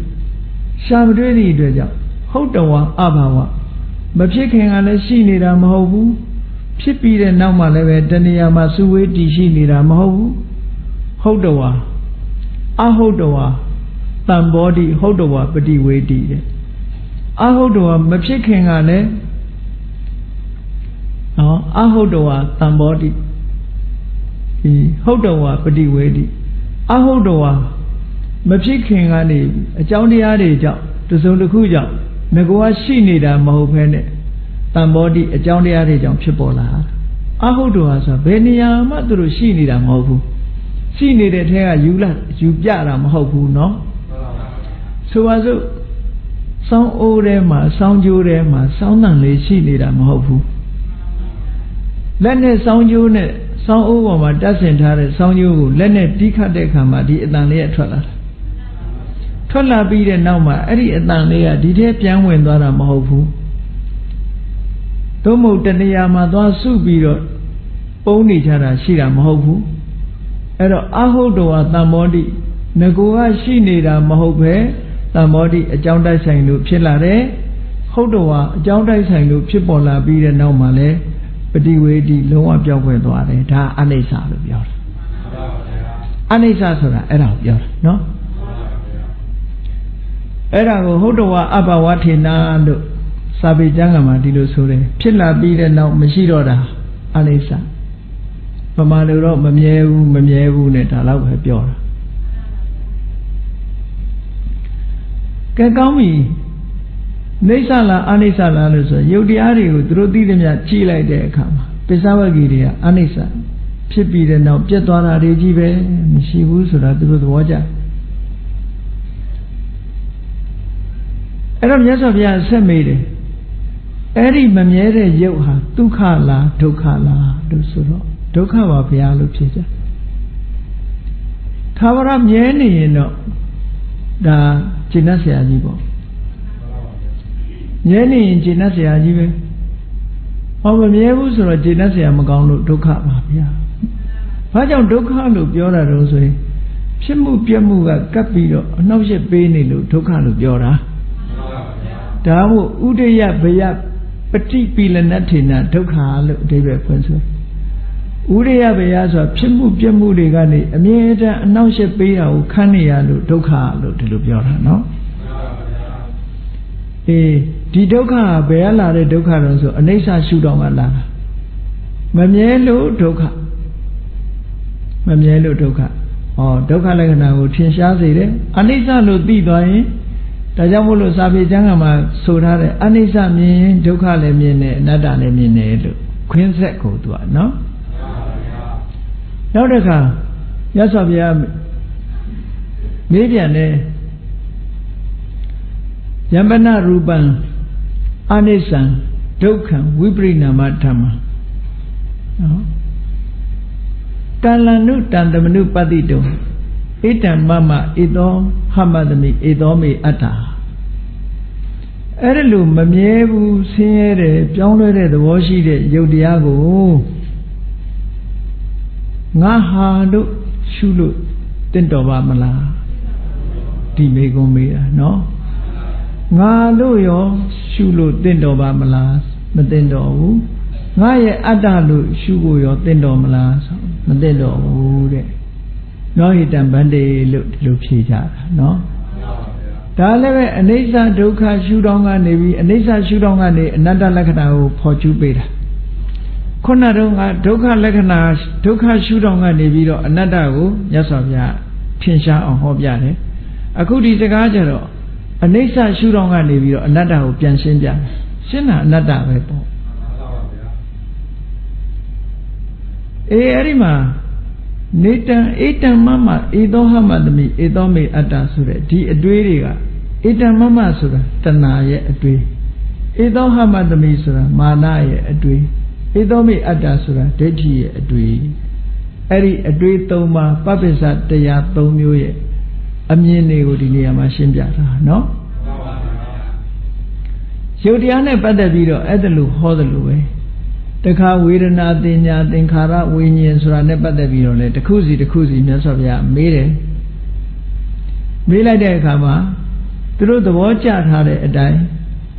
ရှာမတွေ့သည့်အတွက်ကြောင့်ဟုတ်တော်ဝအဘာဝမဖြစ်ခင်ကလည်းရှိနေတာမဟုတ်ဘူးဖြစ်ပြီးတဲ့နောက်မှလည်းပဲတဏှာမှာစုဝေးတည်ရှိနေတာမဟုတ်ဘူးဟုတ်တော်ဝအဟုတ်တော်ဝတံဘောဓိဟုတ်တော်ဝပฏิဝေတိတဲ့အဟုတ်တော်ဝမဖြစ်ခင်ကလည်းနော်အဟုတ်တော်ဝတံဘောဓိ ဒီဟုတ်တော်ဝပฏิဝေတိအဟုတ်တော်ဝမဖြစ်ခင်ကနေအကြောင်းတရားတွေကြောင့်တစုံတစ်ခုကြောင့်ငကောရှိနေတာမဟုတ်ဘဲနဲ့တံဘောတိအကြောင်းတရားတွေကြောင့်ဖြစ်ပေါ်လာတာအဟုတ်တော်ဟာဆိုဘယ်နေရာမှသူတို့ရှိနေတာမဟုတ်ဘူးရှိနေတဲ့ထဲကယူလာယူပြတာမဟုတ်ဘူးเนาะဆိုပါစို့စောင်းအိုးထဲမှာစောင်းကြိုးထဲမှာစောင်းတန်လေးရှိနေတာမဟုတ်ဘူးလက်နဲ့စောင်းကြိုးနဲ့ စောင်းအိုးပေါ်မှာတက်ဆင်ထားတဲ့စောင်းကြိုးကိုလက်နဲ့တီးခတ်တဲ့အခါမှာဒီအတန်လေးကထွက်လာတယ်ထွက်လာပြီးတဲ့နောက်မှာအဲ့ဒီအတန်လေးကဒီထဲပြန်ဝင်သွားတာမဟုတ်ဘူးသို့မဟုတ်တဏှာမှာသွားစုပြီးတော့ပုံနေကြတာရှိတာမဟုတ်ဘူးအဲ့တော့အဟုတ်တော်ကတမ္မောတိငကိုကရှိနေတာမဟုတ်ပဲတမ္မောတိအကြောင်းတိုက်ဆိုင်လို့ဖြစ်လာတယ်ဟုတ်တော်ကအကြောင်းတိုက်ဆိုင်လို့ဖြစ်ပေါ်လာပြီးတဲ့နောက်မှာလဲ ပฏิဝေတိလုံးဝပြောင်းခွင့်သွားတယ်ဒါအနိစ္စလို့ပြောတာအနိစ္စဆိုတာအဲ့ဒါကိုပြောတာနော်အဲ့ဒါကိုဟုတ်တော်အဘဝထေနာလို့စာပေကျမ်းကမှာဒီလိုဆိုတယ်ဖြစ်လာပြီးတဲ့နောက်မရှိတော့တာအနိစ္စပမာလို့တော့မမြဲဘူးမမြဲဘူးနဲ့ဒါတော့ပဲပြောတာကဲကောင်းပြီ နေဆလားအနိစ္စလားလို့ဆိုရုပ်တရားတွေကိုသူတို့သိသမျှကြည့်လိုက်တဲ့အခါမှာပိဿဝဂီတွေကအနိစ္စဖြစ်ပြီးတဲ့နောက်ပြတ်သွားတာတွေကြီးပဲမရှိဘူးဆိုတာသူတို့သဘောကျအဲ့တော့မြတ်စွာဘုရားဆက်မေးတယ်အဲ့ဒီမမြဲတဲ့ရုပ်ဟာဒုက္ခလားဒုက္ခလားလို့ဆိုတော့ဒုက္ခပါဘုရားလို့ဖြေကြသာဝရမြဲနေရင်တော့ဒါကျင့်တတ်ဆရာကြီးပေါ့ မြဲနေရင်ကျင့်တတ်ဆရာကြီးပဲဟောမမြဲဘူးဆိုတော့ကျင့်တတ်ဆရာမကောင်းလို့ဒုက္ခပါဗျာဘာကြောင့်ဒုက္ခလို့ပြောတာတော့ဆိုရင်ဖြစ်မှုပြက်မှုကကပ်ပြီးတော့အနှောက်အယှက်ပေးနေလို့ဒုက္ခလို့ပြောတာဒါမို့ဥဒယဘယပฏิပိလနထေနဒုက္ခလို့အဓိပ္ပာယ်ဖွင့်ဆိုဥရိယဘယဆိုတာဖြစ်မှုပြက်မှုတွေကနေအမြဲတမ်းအနှောက်အယှက်ပေးတာကိုခန်းနေရလို့ဒုက္ခလို့ဒီလိုပြောတာနော်အေး ဒီဒုက္ခကဘယ်ကလာတဲ့ဒုက္ခတော့ဆိုအနိစ္စရှုတော့မှလာတာမမြဲလို့ဒုက္ခမမြဲလို့ဒုက္ခဩဒုက္ခလက္ခဏာကိုထင်ရှားစေတယ်အနိစ္စလို့သိသွားရင်ဒါကြောင့်မို့လို့စာပေကျမ်းကမှာဆိုထားတဲ့အနိစ္စမြင်ရင်ဒုက္ခလည်းမြင်တယ်အနတ္တလည်းမြင်တယ်လို့ခွင်းဆက်ကိုသူကနော်နောက်တစ်ခါရသော်ဘုရားမေးပြန်တယ်ယမနရူပံ အနိစ္စံဒုက္ခံဝိပရိနာမဓမ္မနော်တလန္နုတန်တမနုပတိတုံဣတံမမဧသောဟမတမိဧသောမေအတ္တာအဲ့ဒါလို့မမြဲဘူးဆင်းရဲတယ်ပြောင်းလဲတဲ့သဘောရှိတဲ့ယုတ်တရားကိုငါဟာလို့ရှုလို့တင့်တော်ပါမလားဒီမေကုံမေးတာနော် ငါလို့ရောရှုလို့တင့်တော်ပါမလားမတင့်တော်ဘူးငါရဲ့အတ္တလို့ရှုဖို့ရောတင့်တော်မလားဆိုမတင့်တော်ဘူးတဲ့နောဟိတံဗန္တေလို့ဒီလိုဖြေကြတာနော်ဒါလည်းပဲအနိစ္စဒုက္ခရှုထောင်းကနေပြီးအနိစ္စရှုထောင်းကနေအနတ္တလက္ခဏာကိုဖော်ကျူးပေးတာခုနတုန်းကဒုက္ခလက္ခဏာဒုက္ခရှုထောင်းကနေပြီးတော့အနတ္တကိုမြတ်စွာဘုရားထင်ရှားအောင်ဟောပြတယ်အခုဒီစကားကြတော့ အနိစ္စရှုထောင်းကနေပြီးတော့အနတ္တကိုပြန်ရှင်းပြတယ်ရှင်းတာအနတ္တပဲပေါ့အေးအဲ့ဒီမှာနေတံဧတံမမဧသောဟမတမိဧသောမေအတ္တဆိုတဲ့ဒီအတွေးတွေကဧတံမမဆိုတာတဏှာရဲ့အတွေးဧသောဟမတမိဆိုတာမာနရဲ့အတွေးဧသောမေအတ္တဆိုတာဒိဋ္ဌိရဲ့အတွေးအဲ့ဒီအတွေး၃ပါးပပ္ပစ္စတရား၃မျိုးရဲ့ အမြင်တွေကိုဒီနေရာမှာရှင်းပြတာနော်ရုပ်တရားနဲ့ပတ်သက်ပြီးတော့အဲ့ဒါလို့ဟောတယ်လို့ပဲတခါဝေဒနာတင်ညာသင်္ခါရဝိညာဉ်ဆိုတာနဲ့ပတ်သက်ပြီးတော့လေတစ်ခုစီတစ်ခုစီမြတ်စွာဘုရားမေးတယ်မေးလိုက်တဲ့အခါမှာသူတို့သဘောကျထားတဲ့အတိုင်း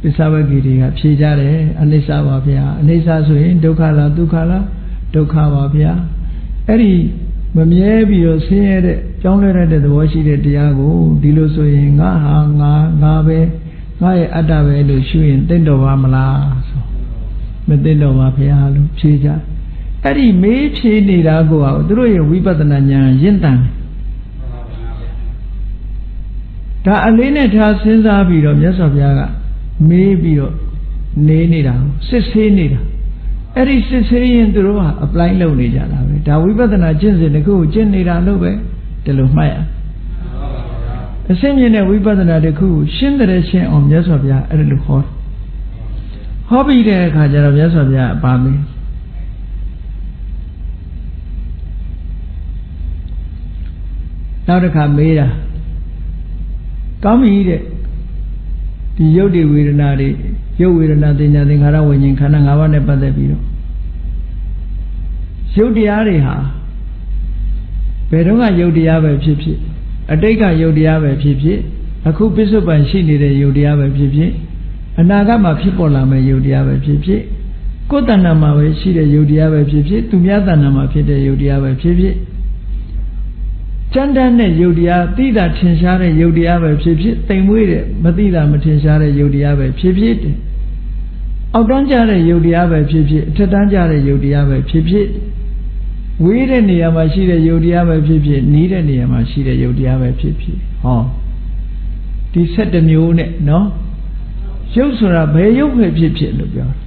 ပစ္စဝဂီတွေကဖြေကြတယ်အနိစ္စပါဗျာအနိစ္စဆိုရင်ဒုက္ခလားဒုက္ခလားဒုက္ခပါဗျာအဲ့ဒီ မမြဲပြီးတော့ဆင်းရဲတဲ့ကြောင်းလဲတဲ့သဘောရှိတဲ့တရားကိုဒီလိုဆိုရင်ငါဟာငါငါပဲငါရဲ့အတ္တပဲလို့ရှုရင်တင့်တော်ပါမလားဆိုမသိတော့ပါဘုရားလို့ဖြေကြအဲ့ဒီမေးဖြေနေတာကိုသူတို့ရဲ့ဝိပဿနာဉာဏ်ရင့်တန်ဒါအလေးနဲ့ထားစဉ်းစားပြီးတော့မြတ်စွာဘုရားကမေးပြီးတော့နေနေတာစစ်ဆေးနေတာ အဲ့ဒီစစ်ဆေးရင်သူတို့ဟာ apply လုပ်နေကြတာပဲဒါဝိပဿနာကျင့်စဉ်တစ်ခုကိုကျင့်နေတာလို့ပဲဒီလိုမှတ်ရအစင်းမြင်တဲ့ဝိပဿနာတစ်ခုကိုရှင်းတဲ့ရှင်းအောင်မြတ်စွာဘုရားအဲ့ဒါလိုဟောဟောပြီးတဲ့အခါကျတော့မြတ်စွာဘုရားပါမေးနောက်တစ်ခါမေးတာကောင်းပြီတဲ့ ဒီရုပ်တွေဝေဒနာတွေရုပ်ဝေဒနာသင်ညာသင်္ခါရဝิญဉ်ခန္ဓာ၅ပါးနဲ့ပတ်သက်ပြီးတော့ရုပ်တရားတွေဟာဘယ်တော့ကရုပ်တရားပဲဖြစ်ဖြစ်အတိတ်ကရုပ်တရားပဲဖြစ်ဖြစ်အခုပစ္စုပန်ရှိနေတဲ့ရုပ်တရားပဲဖြစ်ဖြစ်အနာဂတ်မှာဖြစ်ပေါ်လာမယ့်ယုတ်တရားပဲဖြစ်ဖြစ်ကိုယ်တဏ္ဍာမှာပဲရှိတဲ့ယုတ်တရားပဲဖြစ်ဖြစ်သူများတဏ္ဍာမှာဖြစ်တဲ့ယုတ်တရားပဲဖြစ်ဖြစ် ကြမ်းတမ်းတဲ့ယုတ်တရားသိတာထင်ရှားတဲ့ယုတ်တရားပဲဖြစ်ဖြစ်တိမ်မွေးတဲ့မသိတာမထင်ရှားတဲ့ယုတ်တရားပဲဖြစ်ဖြစ်အောက်တန်းကြတဲ့ယုတ်တရားပဲဖြစ်ဖြစ်အထက်တန်းကြတဲ့ယုတ်တရားပဲဖြစ်ဖြစ်ဝေးတဲ့နေရာမှာရှိတဲ့ယုတ်တရားပဲဖြစ်ဖြစ်နီးတဲ့နေရာမှာရှိတဲ့ယုတ်တရားပဲဖြစ်ဖြစ်ဟောဒီ7မျိုးနဲ့နော်ရုပ်ဆိုတာဘယ်ရုပ်ပဲဖြစ်ဖြစ်လို့ပြောတာ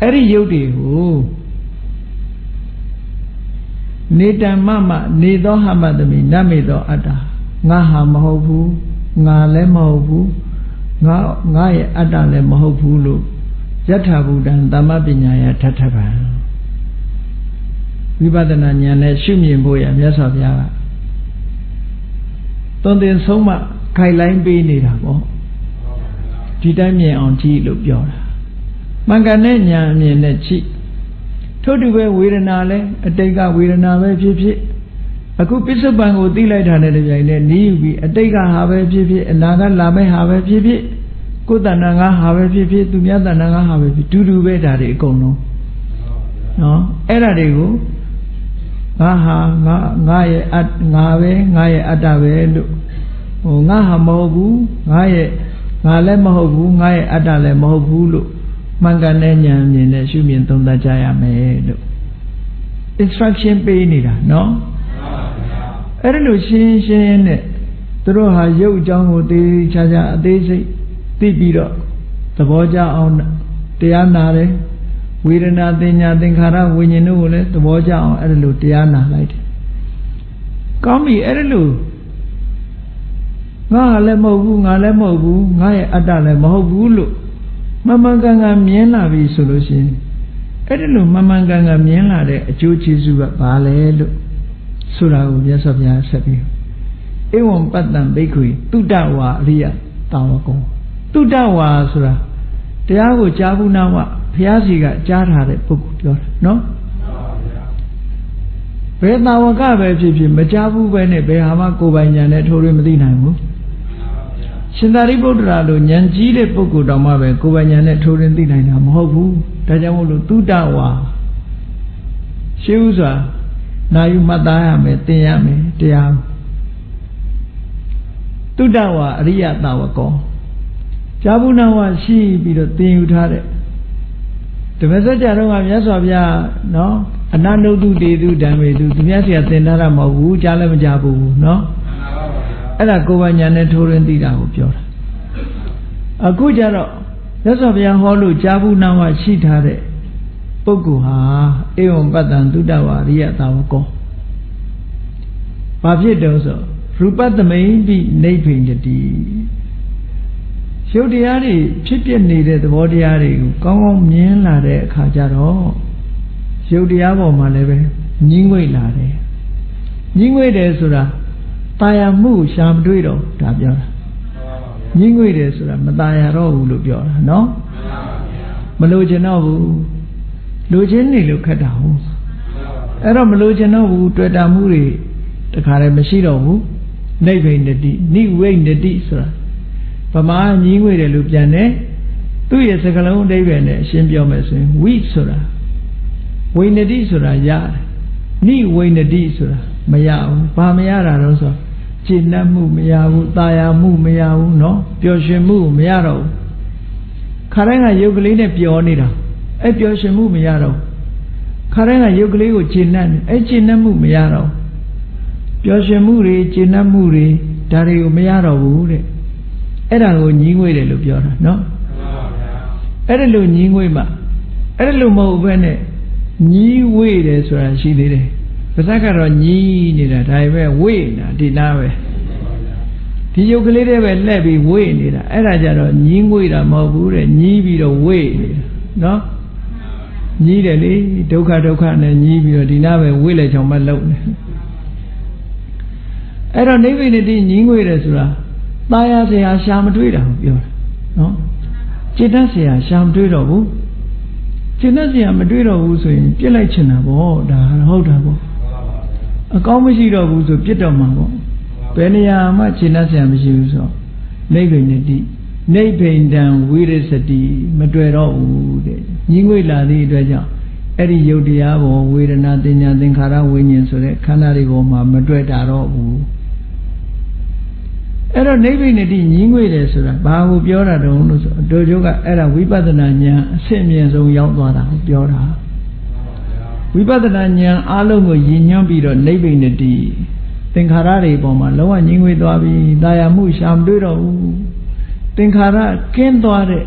အဲ့ဒီရုပ်တွေကို နေတံမမနေသောဟမတမိနမေသောအတ္တငါဟာမဟုတ်ဘူးငါလည်းမဟုတ်ဘူးငါငါရဲ့အတ္တလည်းမဟုတ်ဘူးလို့ယထာဘူတံသမ္မပညာယထထဗံဝိပဿနာဉာဏ်နဲ့ရှုမြင်ဖို့ရမြတ်စွာဘုရားကသွန်သင်ဆုံးမခိုင်လိုင်းပေးနေတာပေါ့ဒီတိုင်းမြင်အောင်ကြည့်လို့ပြောတာမှန်ကန်တဲ့ဉာဏ်အမြင်နဲ့ကြည့် ထို့တူပဲဝေဒနာလဲအတိတ်ကဝေဒနာပဲဖြစ်ဖြစ်အခုပစ္စုပန်ကိုသိလိုက်တာနဲ့တပြိုင်နက်နီးယူပြီးအတိတ်ကဟာပဲဖြစ်ဖြစ်အနာကလာမယ့်ဟာပဲဖြစ်ဖြစ်ကိုယ်တဏ္ဍာငါဟာပဲဖြစ်ဖြစ်သူများတဏ္ဍာငါဟာပဲဖြစ်တူတူပဲဒါတွေအကုန်လုံးနော်အဲ့ဒါတွေကိုငါဟာငါငါရဲ့အငါပဲငါရဲ့အတ္တပဲလို့ဟိုငါဟာမဟုတ်ဘူးငါရဲ့ငါလည်းမဟုတ်ဘူးငါရဲ့အတ္တလည်းမဟုတ်ဘူးလို့ မှန်ကန်တဲ့ဉာဏ်မြင်နဲ့ရှုမြင်သုံးသပ်ကြရမယ်လို့ instruction ပေးနေတာနော်အဲ့ဒါလို့ရှင်းရှင်းနဲ့သူတို့ဟာရုပ်အကြောင်းကိုသိချာချာအသေးစိတ်သိပြီးတော့သဘောကျအောင်တရားနာတယ်ဝေဒနာသင်ညာသင်္ခါရဝิญဉ်တို့ကိုလည်းသဘောကျအောင်အဲ့ဒါလို့တရားနာလိုက်တယ်ကောင်းပြီအဲ့ဒါလို့ငါလည်းမဟုတ်ဘူးငါလည်းမဟုတ်ဘူးငါရဲ့အတ္တလည်းမဟုတ်ဘူးလို့ မမှန်ကန်ကန်မြင်လာပြီဆိုလို့ရှိရင်အဲ့ဒီလိုမမှန်ကန်ကန်မြင်လာတဲ့အကျိုးကျေးဇူးကဘာလဲလို့ဆိုတာကိုမြတ်စွာဘုရားဆက်ပြီးဧဝံပတ္တံဘိက္ခွေတုဒ္ဒဝါအရိယတာဝကောတုဒ္ဒဝါဆိုတာတရားကိုကြားဘူးနာဝဘုရားစီကကြားထားတဲ့ပုဂ္ဂိုလ်ပြောတာနော်ဘယ်တာဝကပဲဖြစ်ဖြစ်မကြားဘူးပဲနဲ့ဘယ်ဟာမှကိုယ်ပိုင်ညာနဲ့ထိုးရမသိနိုင်ဘူး ရှင်သာရိပုတ္တရာလိုဉာဏ်ကြီးတဲ့ပုဂ္ဂိုလ်တောင်မှပဲကိုယ်ပိုင်ဉာဏ်နဲ့ထိုးရင်သိနိုင်တာမဟုတ်ဘူးဒါကြောင့်မို့လို့သုတဝါရှင်းဥစွာနာယူမှတ်သားရမယ်သင်ရမယ်တရားသုတဝါအရိယတာဝကောဇာဘူးနာဝရှိပြီးတော့သင်ယူထားတဲ့တပည့်ဆက်ကြတော့ကမြတ်စွာဘုရားနော်အနန္တုတုတေတုဓမ္မေတုသူမြတ်ဆရာသင်ထားတာမဟုတ်ဘူးကြားလည်းမကြားဘူးနော် အဲ့ဒါကိုယ်ပိုင်ညာနဲ့ထိုးရင်းသိတာကိုပြောတာအခုကျတော့ရသော်ဘုရားဟောလို့ကြားဘူးနာဝရှိထားတဲ့ပုဂ္ဂိုလ်ဟာဧဝံပတ္တံသုတဝါရိယသာဝကောဘာဖြစ်တုံးဆိုရူပသမိန်တိနေဖိန်တိရုပ်တရားတွေဖြစ်ပြနေတဲ့သဘောတရားတွေကိုကောင်းကောင်းမြင်လာတဲ့အခါကျတော့ရုပ်တရားပေါ်မှာလည်းပဲညှင်းငွေ့လာတယ်ညှင်းငွေ့တယ်ဆိုတာ ตายာမှုရှာမတွေ့တော့ဒါပြောတာညှင်းငွေ့တယ်ဆိုတာမตายာတော့ဘူးလို့ပြောတာနော်မလို့ချင်တော့ဘူးလိုချင်နေလို့ခက်တာဟုတ်အဲ့တော့မလို့ချင်တော့ဘူးတွေ့တာမှုတွေတခါလည်းမရှိတော့ဘူးနိဗ္ဗိနတိနိဝိနတိဆိုတာဗမာညင်းငွေတယ်လို့ပြန်တယ်သူ့ရဲ့စကလုံးအဓိပ္ပာယ်နဲ့အရှင်းပြောမယ်ဆိုရင်ဝိဆိုတာဝိနတိဆိုတာရတယ်နိဝိနတိဆိုတာမရဘူးဘာမရတာတော့ဆို ကျင့်တတ်မှုမရဘူးတာယာမှုမရဘူးเนาะပျော်ရွှင်မှုမရတော့ဘူးခါတိုင်းကရုပ်ကလေးနဲ့ပျော်နေတာအဲ့ပျော်ရွှင်မှုမရတော့ခါတိုင်းကရုပ်ကလေးကိုကျင့်တတ်နေအဲ့ကျင့်တတ်မှုမရတော့ပျော်ရွှင်မှုတွေကျင့်တတ်မှုတွေဒါတွေကိုမရတော့ဘူးတဲ့အဲ့ဒါကိုညီးငွေတယ်လို့ပြောတာเนาะအဲ့ဒါလို့ညီးငွေမှအဲ့ဒါလို့မဟုတ်ဘဲနဲ့ညီးဝေးတယ်ဆိုတာရှိသေးတယ် ပါဇက်ကတော့ညီးနေတာဒါပေမဲ့ဝေးနေတာဒီနာပဲဒီယုတ်ကလေးတွေပဲလှည့်ပြီးဝေးနေတာအဲ့ဒါကြတော့ညီးငွေတာမဟုတ်ဘူးတဲ့ညီးပြီးတော့ဝေးနေတာနော်ညီးတယ်လေဒုက္ခဒုက္ခနဲ့ညီးပြီးတော့ဒီနာပဲဝေးလေချောင်မလုံနေအဲ့တော့နိဗ္ဗာန်တိညီးငွေတယ်ဆိုတာตายရเสียရှာမတွေးတာကိုပြောတာနော်จิตတတ်เสียရှာမတွေးတော့ဘူးจิตတတ်เสียမတွေးတော့ဘူးဆိုရင်ပြစ်လိုက်ချင်တာပေါ့ဒါဟုတ်တာပေါ့ အကောင်းမရှိတော့ဘူးဆိုပြစ်တော့မှာပေါ့ဘယ်နေရာမှခြေနှက်ဆရာမရှိဘူးဆိုနိဗ္ဗိနတိနိဗ္ဗိန္ဒံဝိရစတိမတွေ့တော့ဘူးတဲ့ညီငွေလာသည့်အတွက်ကြောင့်အဲ့ဒီယုတ်တရားပေါ်ဝေဒနာတင်ညာသင်္ခါရဝိညာဉ်ဆိုတဲ့ခန္ဓာတွေပေါ်မှာမတွေ့တာတော့ဘူးအဲ့တော့နိဗ္ဗိနတိညီငွေတယ်ဆိုတာဘာကိုပြောတာတုံးလို့ဆိုအတူတူကအဲ့ဒါဝိပဿနာဉာဏ်အဆင့်မြင့်ဆုံးရောက်သွားတာကိုပြောတာ ဝိပဿနာဉာဏ်အလုံးကိုယဉ်ညွှန်းပြီးတော့နိဗ္ဗိနတိသင်္ခါရတွေပေါ်မှာလုံးဝငြိမ်ဝေသွားပြီတာယာမှုရှာမတွေ့တော့ဘူးသင်္ခါရကင်းသွားတဲ့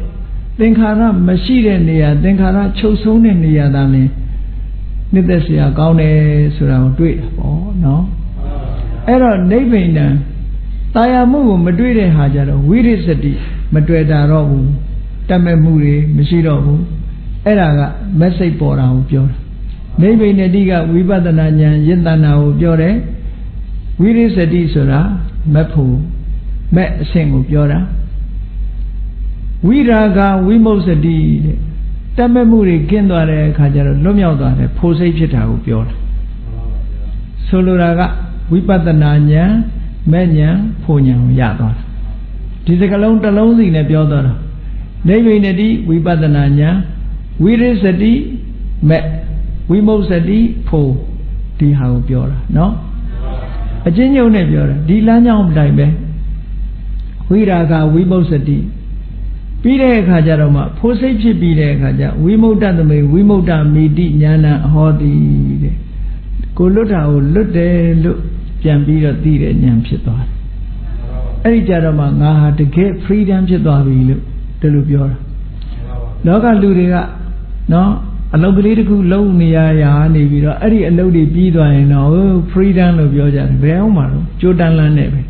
သင်္ခါရမရှိတဲ့နေရာသင်္ခါရချုပ်ဆုံးတဲ့နေရာသာလင်နှစ်သက်စရာကောင်းတယ်ဆိုတာကိုတွေ့တာပေါ့နော်အဲ့တော့နိဗ္ဗိနံတာယာမှုကိုမတွေ့တဲ့ဟာကြတော့ဝိရိစတိမတွေ့တာတော့ဘူးတတ်မဲ့မှုတွေမရှိတော့ဘူးအဲ့ဒါကမက်စိတ်ပေါ်တာကိုပြောတာ နိဗ္ဗိနတိကဝိပဿနာဉာဏ်ယဉ်တနာကိုပြောတယ်ဝိရိစတိဆိုတာမက်ဖို့မက်အဆင့်ကိုပြောတာဝိရာဂဝိမု ක්ෂ တိတဲ့တတ်မဲ့မှုတွေကင်းသွားတဲ့အခါကျတော့လွတ်မြောက်သွားတယ်ဖို့စိတ်ဖြစ်တာကိုပြောတာဆိုလိုတာကဝိပဿနာဉာဏ်မဲ့ဉာဏ်ဖို့ဉာဏ်ကိုရသွားတာဒီစကလုံးတစ်လုံးစီနဲ့ပြောသွားတာနိဗ္ဗိနတိဝိပဿနာဉာဏ်ဝိရိစတိမဲ့ ဝိမု sati ဖို့ဒီဟာကိုပြောတာเนาะအချင်းညုံနဲ့ပြောတာဒီလမ်းကြောင်းတိုင်းပဲဝိရာဂဝိမု sati ပြီးတဲ့အခါကျတော့မှဖိုးစိတ်ဖြစ်ပြီးတဲ့အခါကျဝိမု ত্ত သမေဝိမု ত্ত မိတိညာဏဟောတိတဲ့ကိုလွတ်တာကိုလွတ်တယ်လို့ပြန်ပြီးတော့သိတဲ့ဉာဏ်ဖြစ်သွားတယ်အဲ့ဒီကြတော့မှငါဟာတကယ် freedom ဖြစ်သွားပြီလို့ဒီလိုပြောတာလောကလူတွေကနော် အလုပ်ကလေးတစ်ခုလုပ်နေရရာနေပြီးတော့အဲ့ဒီအလုပ်တွေပြီးသွားရင်တော့ freedom လို့ပြောကြတယ်ဘယ်အောင်မှာတော့ကြိုးတန်းလန်းနေပဲ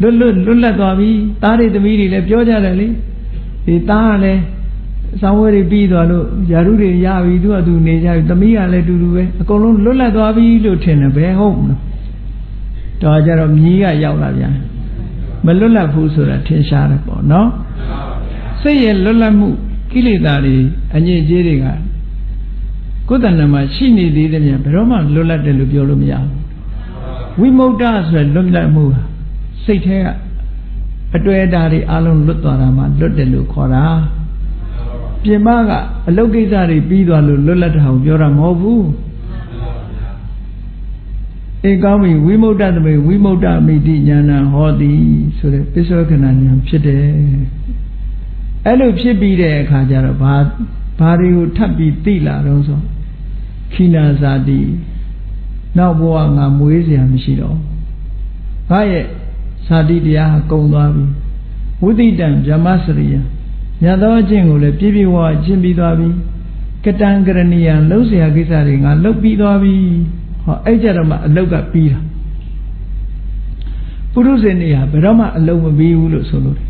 လွတ်လွတ်လွတ်လပ်သွားပြီသားတွေသမီးတွေလည်းပြောကြတယ်လေဒီသားကလည်းဆောင်းဝဲတွေပြီးသွားလို့ယာရုတွေရပြီသူကသူနေကြပြီသမီးကလည်းတူတူပဲအကုန်လုံးလွတ်လပ်သွားပြီလို့ထင်တယ်ဘယ်ဟုတ်မလို့တော့ကြတော့မြီးကရောက်လာပြန်မလွတ်လပ်ဘူးဆိုတာထင်ရှားတယ်ပေါ့နော်စိတ်ရဲ့လွတ်လပ်မှု ကိလေသာတွေအငြိအကျေးတွေကကိုယ်တဏ္ဍမှာရှိနေသေးတယ်မြန်ဘယ်တော့မှလွတ်လပ်တယ်လို့ပြောလို့မရဘူးဝိမု ക്ത ဆိုရလွတ်လပ်မှုစိတ်ထဲကအတွေ့အတာတွေအလုံးလွတ်သွားတာမှလွတ်တယ်လို့ခေါ်တာပြင်ပကအလုတ်ကိစ္စတွေပြီးသွားလို့လွတ်လပ်တာကိုပြောတာမဟုတ်ဘူးဧကောင်းပြီဝိမု ക്ത သမေဝိမု ക്ത မိတိညာဏဟောတိဆိုတဲ့ပစ္စောခဏဉာဏ်ဖြစ်တယ် အဲ့လိုဖြစ်ပြီးတဲ့အခါကျတော့ဘာဘာတွေကိုထပ်ပြီးသိလာတော့ဆိုခိနာဇာတိနောက်ဘဝငါမွေးเสียမရှိတော့ဘာရဲ့ဇာတိတရားကုံသွားပြီဝိသိတံဗြဟ္မစရိယမြတ်သောအကျင့်ကိုလည်းပြည့်ပြည့်ဝဝကျင့်ပြီးသွားပြီကတံကရဏီယံလှုပ်เสียကိစ္စတွေငါလှုပ်ပြီးသွားပြီဟောအဲ့ကြတော့မှအလုတ်ကပြီးတာပုရုဇဉ်တွေဟာဘယ်တော့မှအလုံးမပြီးဘူးလို့ဆိုလို့တယ်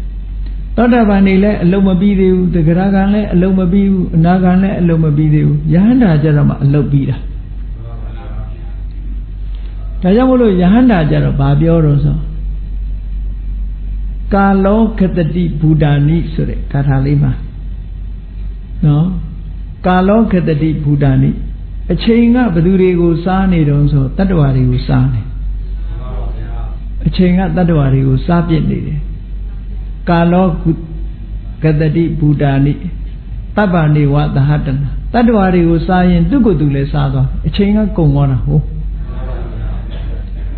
သောတာပန်နေလည်းအလုံးမပြီးသေးဘူးတဂရကံလည်းအလုံးမပြီးဘူးအနာကံလည်းအလုံးမပြီးသေးဘူးယဟန္တာကြတော့မှအလုံးပြီးတာဒါကြောင့်မို့လို့ယဟန္တာကြတော့ဗာပြောတော့ဆိုကာလောခတတိဘူတာနိဆိုတဲ့ဂါထာလေးမှာနော်ကာလောခတတိဘူတာနိအချိန်ကဘသူတွေကိုစားနေတုံးဆိုတတ္တဝါတွေကိုစားနေအချိန်ကတတ္တဝါတွေကိုစားပြစ်နေတယ် ကာလောကတတိဘူတာနိတပ္ပနေဝသဟတနာတတ္တဝါတွေကိုစားရင်သူ့ကိုယ်သူလည်းစားသွားအချိန်ကကုန်သွားတာဟုတ်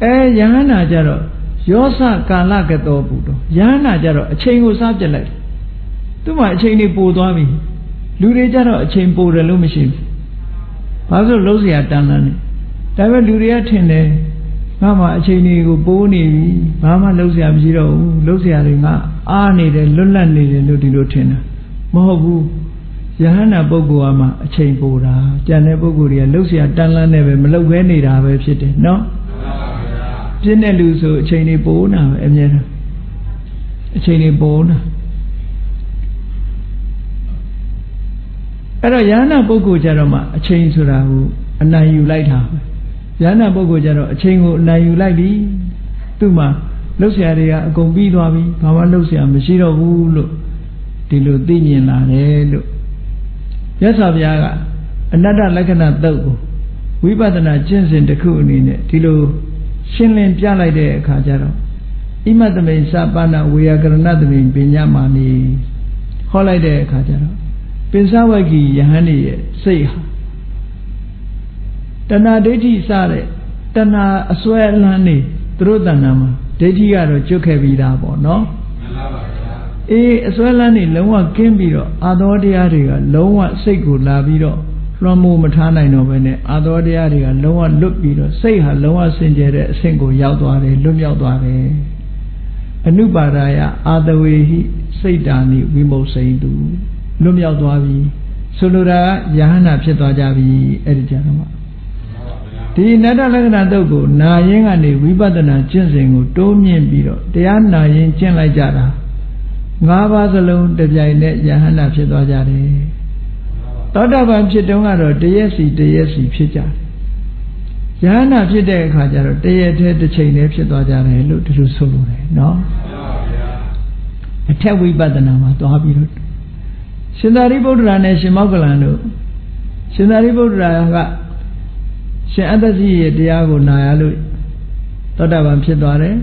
အဲယဟန္တာကြတော့ယောစကာလကတောပုတော်ယဟန္တာကြတော့အချိန်ကိုစားပြစ်လိုက်သူ့မှာအချိန်တွေပိုသွားပြီလူတွေကြတော့အချိန်ပိုတယ်လို့မရှိဘူးဘာလို့လုံးစရာတန်လန်းနေဒါပေမဲ့လူတွေကထင်တယ်ငါမှအချိန်တွေကိုပိုးနေပြီဘာမှလုံးစရာမရှိတော့ဘူးလုံးစရာတွေငါ အားနေတယ်လွတ်လပ်နေတယ်လို့ဒီလိုထင်တာမဟုတ်ဘူးယဟန္တာပုဂ္ဂိုလ်ကမှအချိန်ပိုတာကြံတဲ့ပုဂ္ဂိုလ်တွေကလုံးစရာတန်လန်းနေပဲမလုပ်ခဲနေတာပဲဖြစ်တယ်နော်ပြင်းတဲ့လူဆိုအချိန်တွေပိုးနာပဲအမြဲတမ်းအချိန်တွေပိုးနာအဲ့တော့ယန္နာပုဂ္ဂိုလ်ကြတော့မှအချိန်ဆိုတာကိုအနိုင်ယူလိုက်တာပဲယန္နာပုဂ္ဂိုလ်ကြတော့အချိန်ကိုအနိုင်ယူလိုက်ပြီသူ့မှာ လှုပ်ရှားတွေကအကုန်ပြီးသွားပြီဘာမှလှုပ်ရှားမရှိတော့ဘူးလို့ဒီလိုသိမြင်လာတယ်လို့မြတ်စွာဘုရားကအနတ္တလက္ခဏာသုတ်ကိုဝိပဿနာကျင့်စဉ်တစ်ခုအနေနဲ့ဒီလိုရှင်းလင်းပြလိုက်တဲ့အခါကျတော့ဣမတမိန်စပါဏဝေယကရဏတမိန်ပညာမာနီဟောလိုက်တဲ့အခါကျတော့ပင်စဝဂီယဟန်ရဲ့စိတ်ဟာတဏှာဒိဋ္ဌိစတဲ့တဏှာအစွဲအလန်းနေသူတို့တဏှာမှာ ဒိဋ္ဌိကတော့ကျွတ်ခဲ့ပြီးသားပေါ့နော်မှန်ပါပါဗျာအေးအစွဲလန်းနေလုံးဝကင်းပြီးတော့အာသောတရားတွေကလုံးဝစိတ်ကိုလာပြီးတော့လွှမ်းမိုးမထားနိုင်တော့ဘဲနဲ့အာသောတရားတွေကလုံးဝလွတ်ပြီးတော့စိတ်ဟာလုံးဝစင်ကြယ်တဲ့အဆင့်ကိုရောက်သွားတယ်လွတ်မြောက်သွားတယ်အနုပါဒာယအာတဝေဟိစိတ်တာနိဝိမုတ်စိန်တုလွတ်မြောက်သွားပြီဆိုလိုတာကယဟနာဖြစ်သွားကြပြီအဲ့ဒီကြတော့မှ ဒီနတ္တလက္ခဏာတုတ်ကိုနာရင်ကနေဝိပဿနာကျင့်စဉ်ကိုတိုးမြင့်ပြီးတော့တရားနာရင်ကျင့်လိုက်ကြတာငါးပါးစလုံးတပြိုင်နက်ယဟနာဖြစ်သွားကြတယ်သောတာပန်ဖြစ်တုန်းကတော့တရက်စီတရက်စီဖြစ်ကြတယ်ယဟနာဖြစ်တဲ့အခါကျတော့တရက်တည်းတစ်ချိန်တည်းဖြစ်သွားကြတယ်လို့ဒီလိုဆိုလိုတယ်နော်အထက်ဝိပဿနာမှာသွားပြီးတော့ရှင်သာရိပုတ္တရာနဲ့ရှင်မောက္ကလန်တို့ရှင်သာရိပုတ္တရာက ရှင်အတ္တစီရဲ့တရားကိုနာရလို့သောတာပန်ဖြစ်သွားတယ်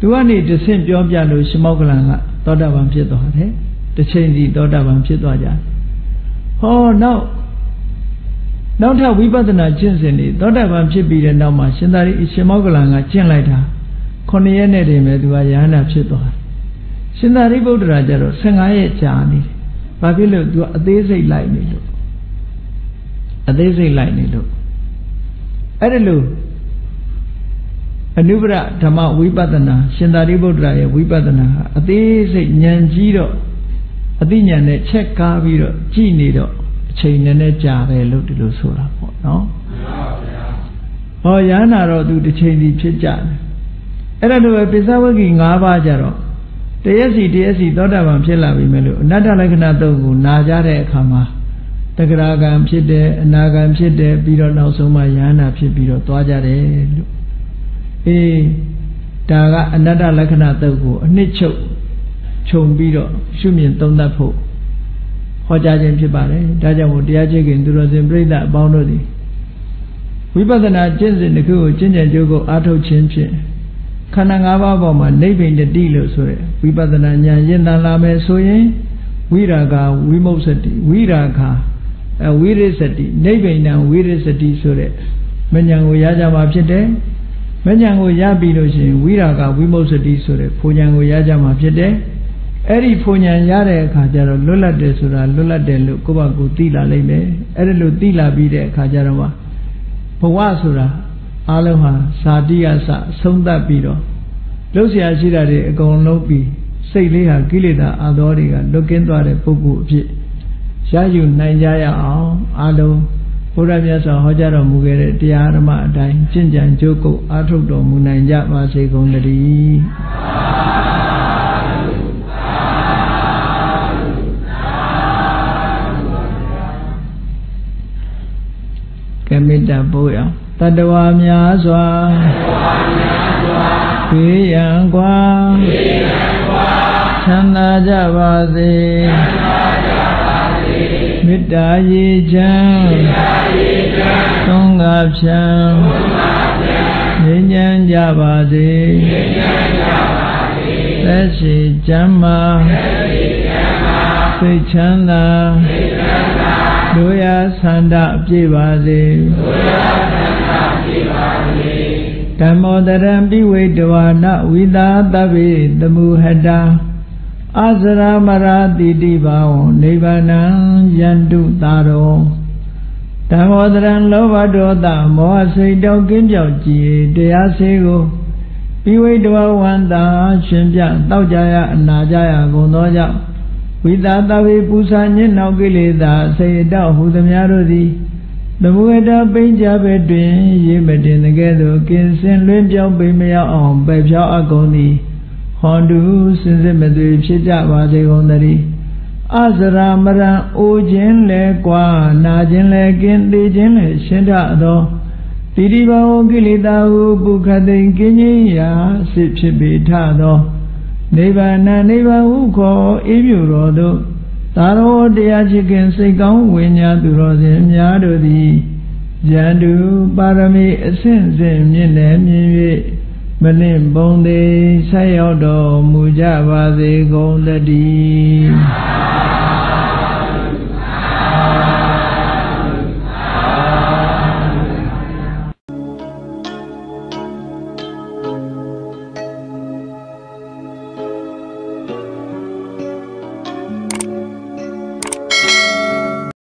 သူကနေတဆင့်ပြောပြလို့ရှင်မောက္ကလန်ကသောတာပန်ဖြစ်သွားတယ်တစ်ချိန်စီသောတာပန်ဖြစ်သွားကြတယ်ဟောနောက်နောက်ထပ်ဝိပဿနာကျင့်စဉ်တွေသောတာပန်ဖြစ်ပြီးတဲ့နောက်မှာရှင်သာရိရှင်မောက္ကလန်ကကျင့်လိုက်တာ9ရက်နဲ့တည်းပဲသူကယဟနာဖြစ်သွားတယ်ရှင်သာရိပုတ္တရာကျတော့15ရက်ကြာနေတယ်ဘာဖြစ်လို့သူကအသေးစိတ်လိုက်နေလို့အသေးစိတ်လိုက်နေလို့ အဲ့ဒါလို့အနုပရဓမ္မဝိပဿနာရှင်သာရိပုတ္တရာရဲ့ဝိပဿနာဟာအသေးစိတ်ဉာဏ်ကြီးတော့အသိဉာဏ်နဲ့ချက်ကားပြီးတော့ကြည်နေတော့အချိန်နဲ့နဲ့ကြာတယ်လို့ဒီလိုဆိုတာပေါ့နော်ဟောရဟနာတော့သူတစ်ချိန်စီဖြစ်ကြတယ်အဲ့ဒါလိုပဲပိဿဝဂီ၅ပါးကြတော့တရက်စီတရက်စီသောတာပန်ဖြစ်လာပြီမဲ့လို့အနတ္တလက္ခဏာတုတ်ကိုနာကြတဲ့အခါမှာ တဂရကံဖြစ်တယ်အနာကံဖြစ်တယ်ပြီးတော့နောက်ဆုံးမှယဟနာဖြစ်ပြီးတော့သွားကြတယ်လို့အေးဒါကအနတ္တလက္ခဏာတုတ်ကိုအနှစ်ချုပ်ခြုံပြီးတော့ရှုမြင်သုံးသပ်ဖို့ဟောကြားခြင်းဖြစ်ပါတယ်ဒါကြောင့်မို့တရားကျင့်ခင်သူတော်စင်ပြိဿအပေါင်းတို့သည်ဝိပဿနာကျင့်စဉ်တစ်ခုကိုကျင့်ကြံကြိုးကိုအားထုတ်ခြင်းဖြင့်ခန္ဓာ၅ပါးပေါ်မှာနိဗ္ဗိန်တတိလို့ဆိုရယ်ဝိပဿနာဉာဏ်ရင့်တန်လာမယ်ဆိုရင်ဝိရာဂဝိမု ක්ෂ တိဝိရာဂ အဝိရိစတိနိဗ္ဗိဏံဝိရိစတိဆိုတဲ့မဉဏ်ကိုရကြမှာဖြစ်တယ်မဉဏ်ကိုရပြီလို့ရှိရင်ဝိရာဂဝိမု ක්ෂ တိဆိုတဲ့ဖူဉဏ်ကိုရကြမှာဖြစ်တယ်အဲ့ဒီဖူဉဏ်ရတဲ့အခါကျတော့လွတ်လပ်တယ်ဆိုတာလွတ်လပ်တယ်လို့ကိုယ့်ဘာကိုသိလာလိမ့်မယ်အဲ့ဒါလို့သိလာပြီးတဲ့အခါကျတော့ဘဝဆိုတာအားလုံးဟာဇာတိယစဆုံးသတ်ပြီးတော့လှုပ်ရှားရှိတာတွေအကုန်လုံးပြီးစိတ်လေးဟာကိလေသာအသောတွေကလွတ်ကင်းသွားတဲ့ပုဂ္ဂိုလ်အဖြစ် ရယူနိုင်ကြရအောင်အားလုံးဘုရားမြတ်စွာဟောကြားတော်မူခဲ့တဲ့တရားဓမ္မအတိုင်းကျင့်ကြံကြိုးကုပ်အားထုတ်တော်မူနိုင်ကြပါစေကုန်သတည်းကမေတ္တပို့ရအောင်တတဝါများစွာခေယံကွာချမ်းသာကြပါစေမေ တ္တာရေချမ်းသုံးငါဖြံငြိမ်းချမ်းကြပါစေသက်ရှိချမ်းမာစိတ်ချမ်းသာတို့ရဆန္ဒပြည့်ပါစေတို့ရဆန္ဒပြည့်ပါစေဓမ္မောတရံပိဝိတဝါနဝိသာတဗေတမုဟတာ အာစရမရာတိတိဘာဝနိဗ္ဗာနံယန္တုတာရောဓမ္မောတရံလောဘဒေါသမောဟစိတ်တောကင်းပြောက်ကြည်တရားစေကိုပိဝိတဝဝန္တာရှင်ပြတောက်ကြရအနာကြရကုန်သောကြောင့်ဝိသတဝေပူဇာညစ်နောက်ကိလေသာစေတောဟူသမျှတို့သည်သမုဝတပိဉ္ကြပဲတွင်ရေမတင်တကဲ့သို့ကင်းစင်လွင်ပြောင်းပိမရောက်အောင်ပယ်ဖြောင်းအကုန်သည် ဟွန်တုစင်စစ်မသွေဖြစ်ကြပါစေကုန်သတည်းအစရာမရံအိုခြင်းလဲကွာနာခြင်းလဲကင်းသေးခြင်းလဲရှင်းထသောတိတိဘဝကိလေသာဟုပုခသိင်ကင်းခြင်းရာစစ်ဖြစ်ပေထသောနိဗ္ဗာန်နိဗ္ဗာန်ဟုခေါ်အေးမြူတော်သို့သာရောတရားချစ်ခင်စိတ်ကောင်းဝိညာသူတော်စင်များတို့သည်ယန္တုပါရမီအဆင့်ဆင့်မြင့်လည်းမြင့်၍ မလင့်ပုံသေးဆက်ရောက်တော်မူကြပါစေကုန်တည်း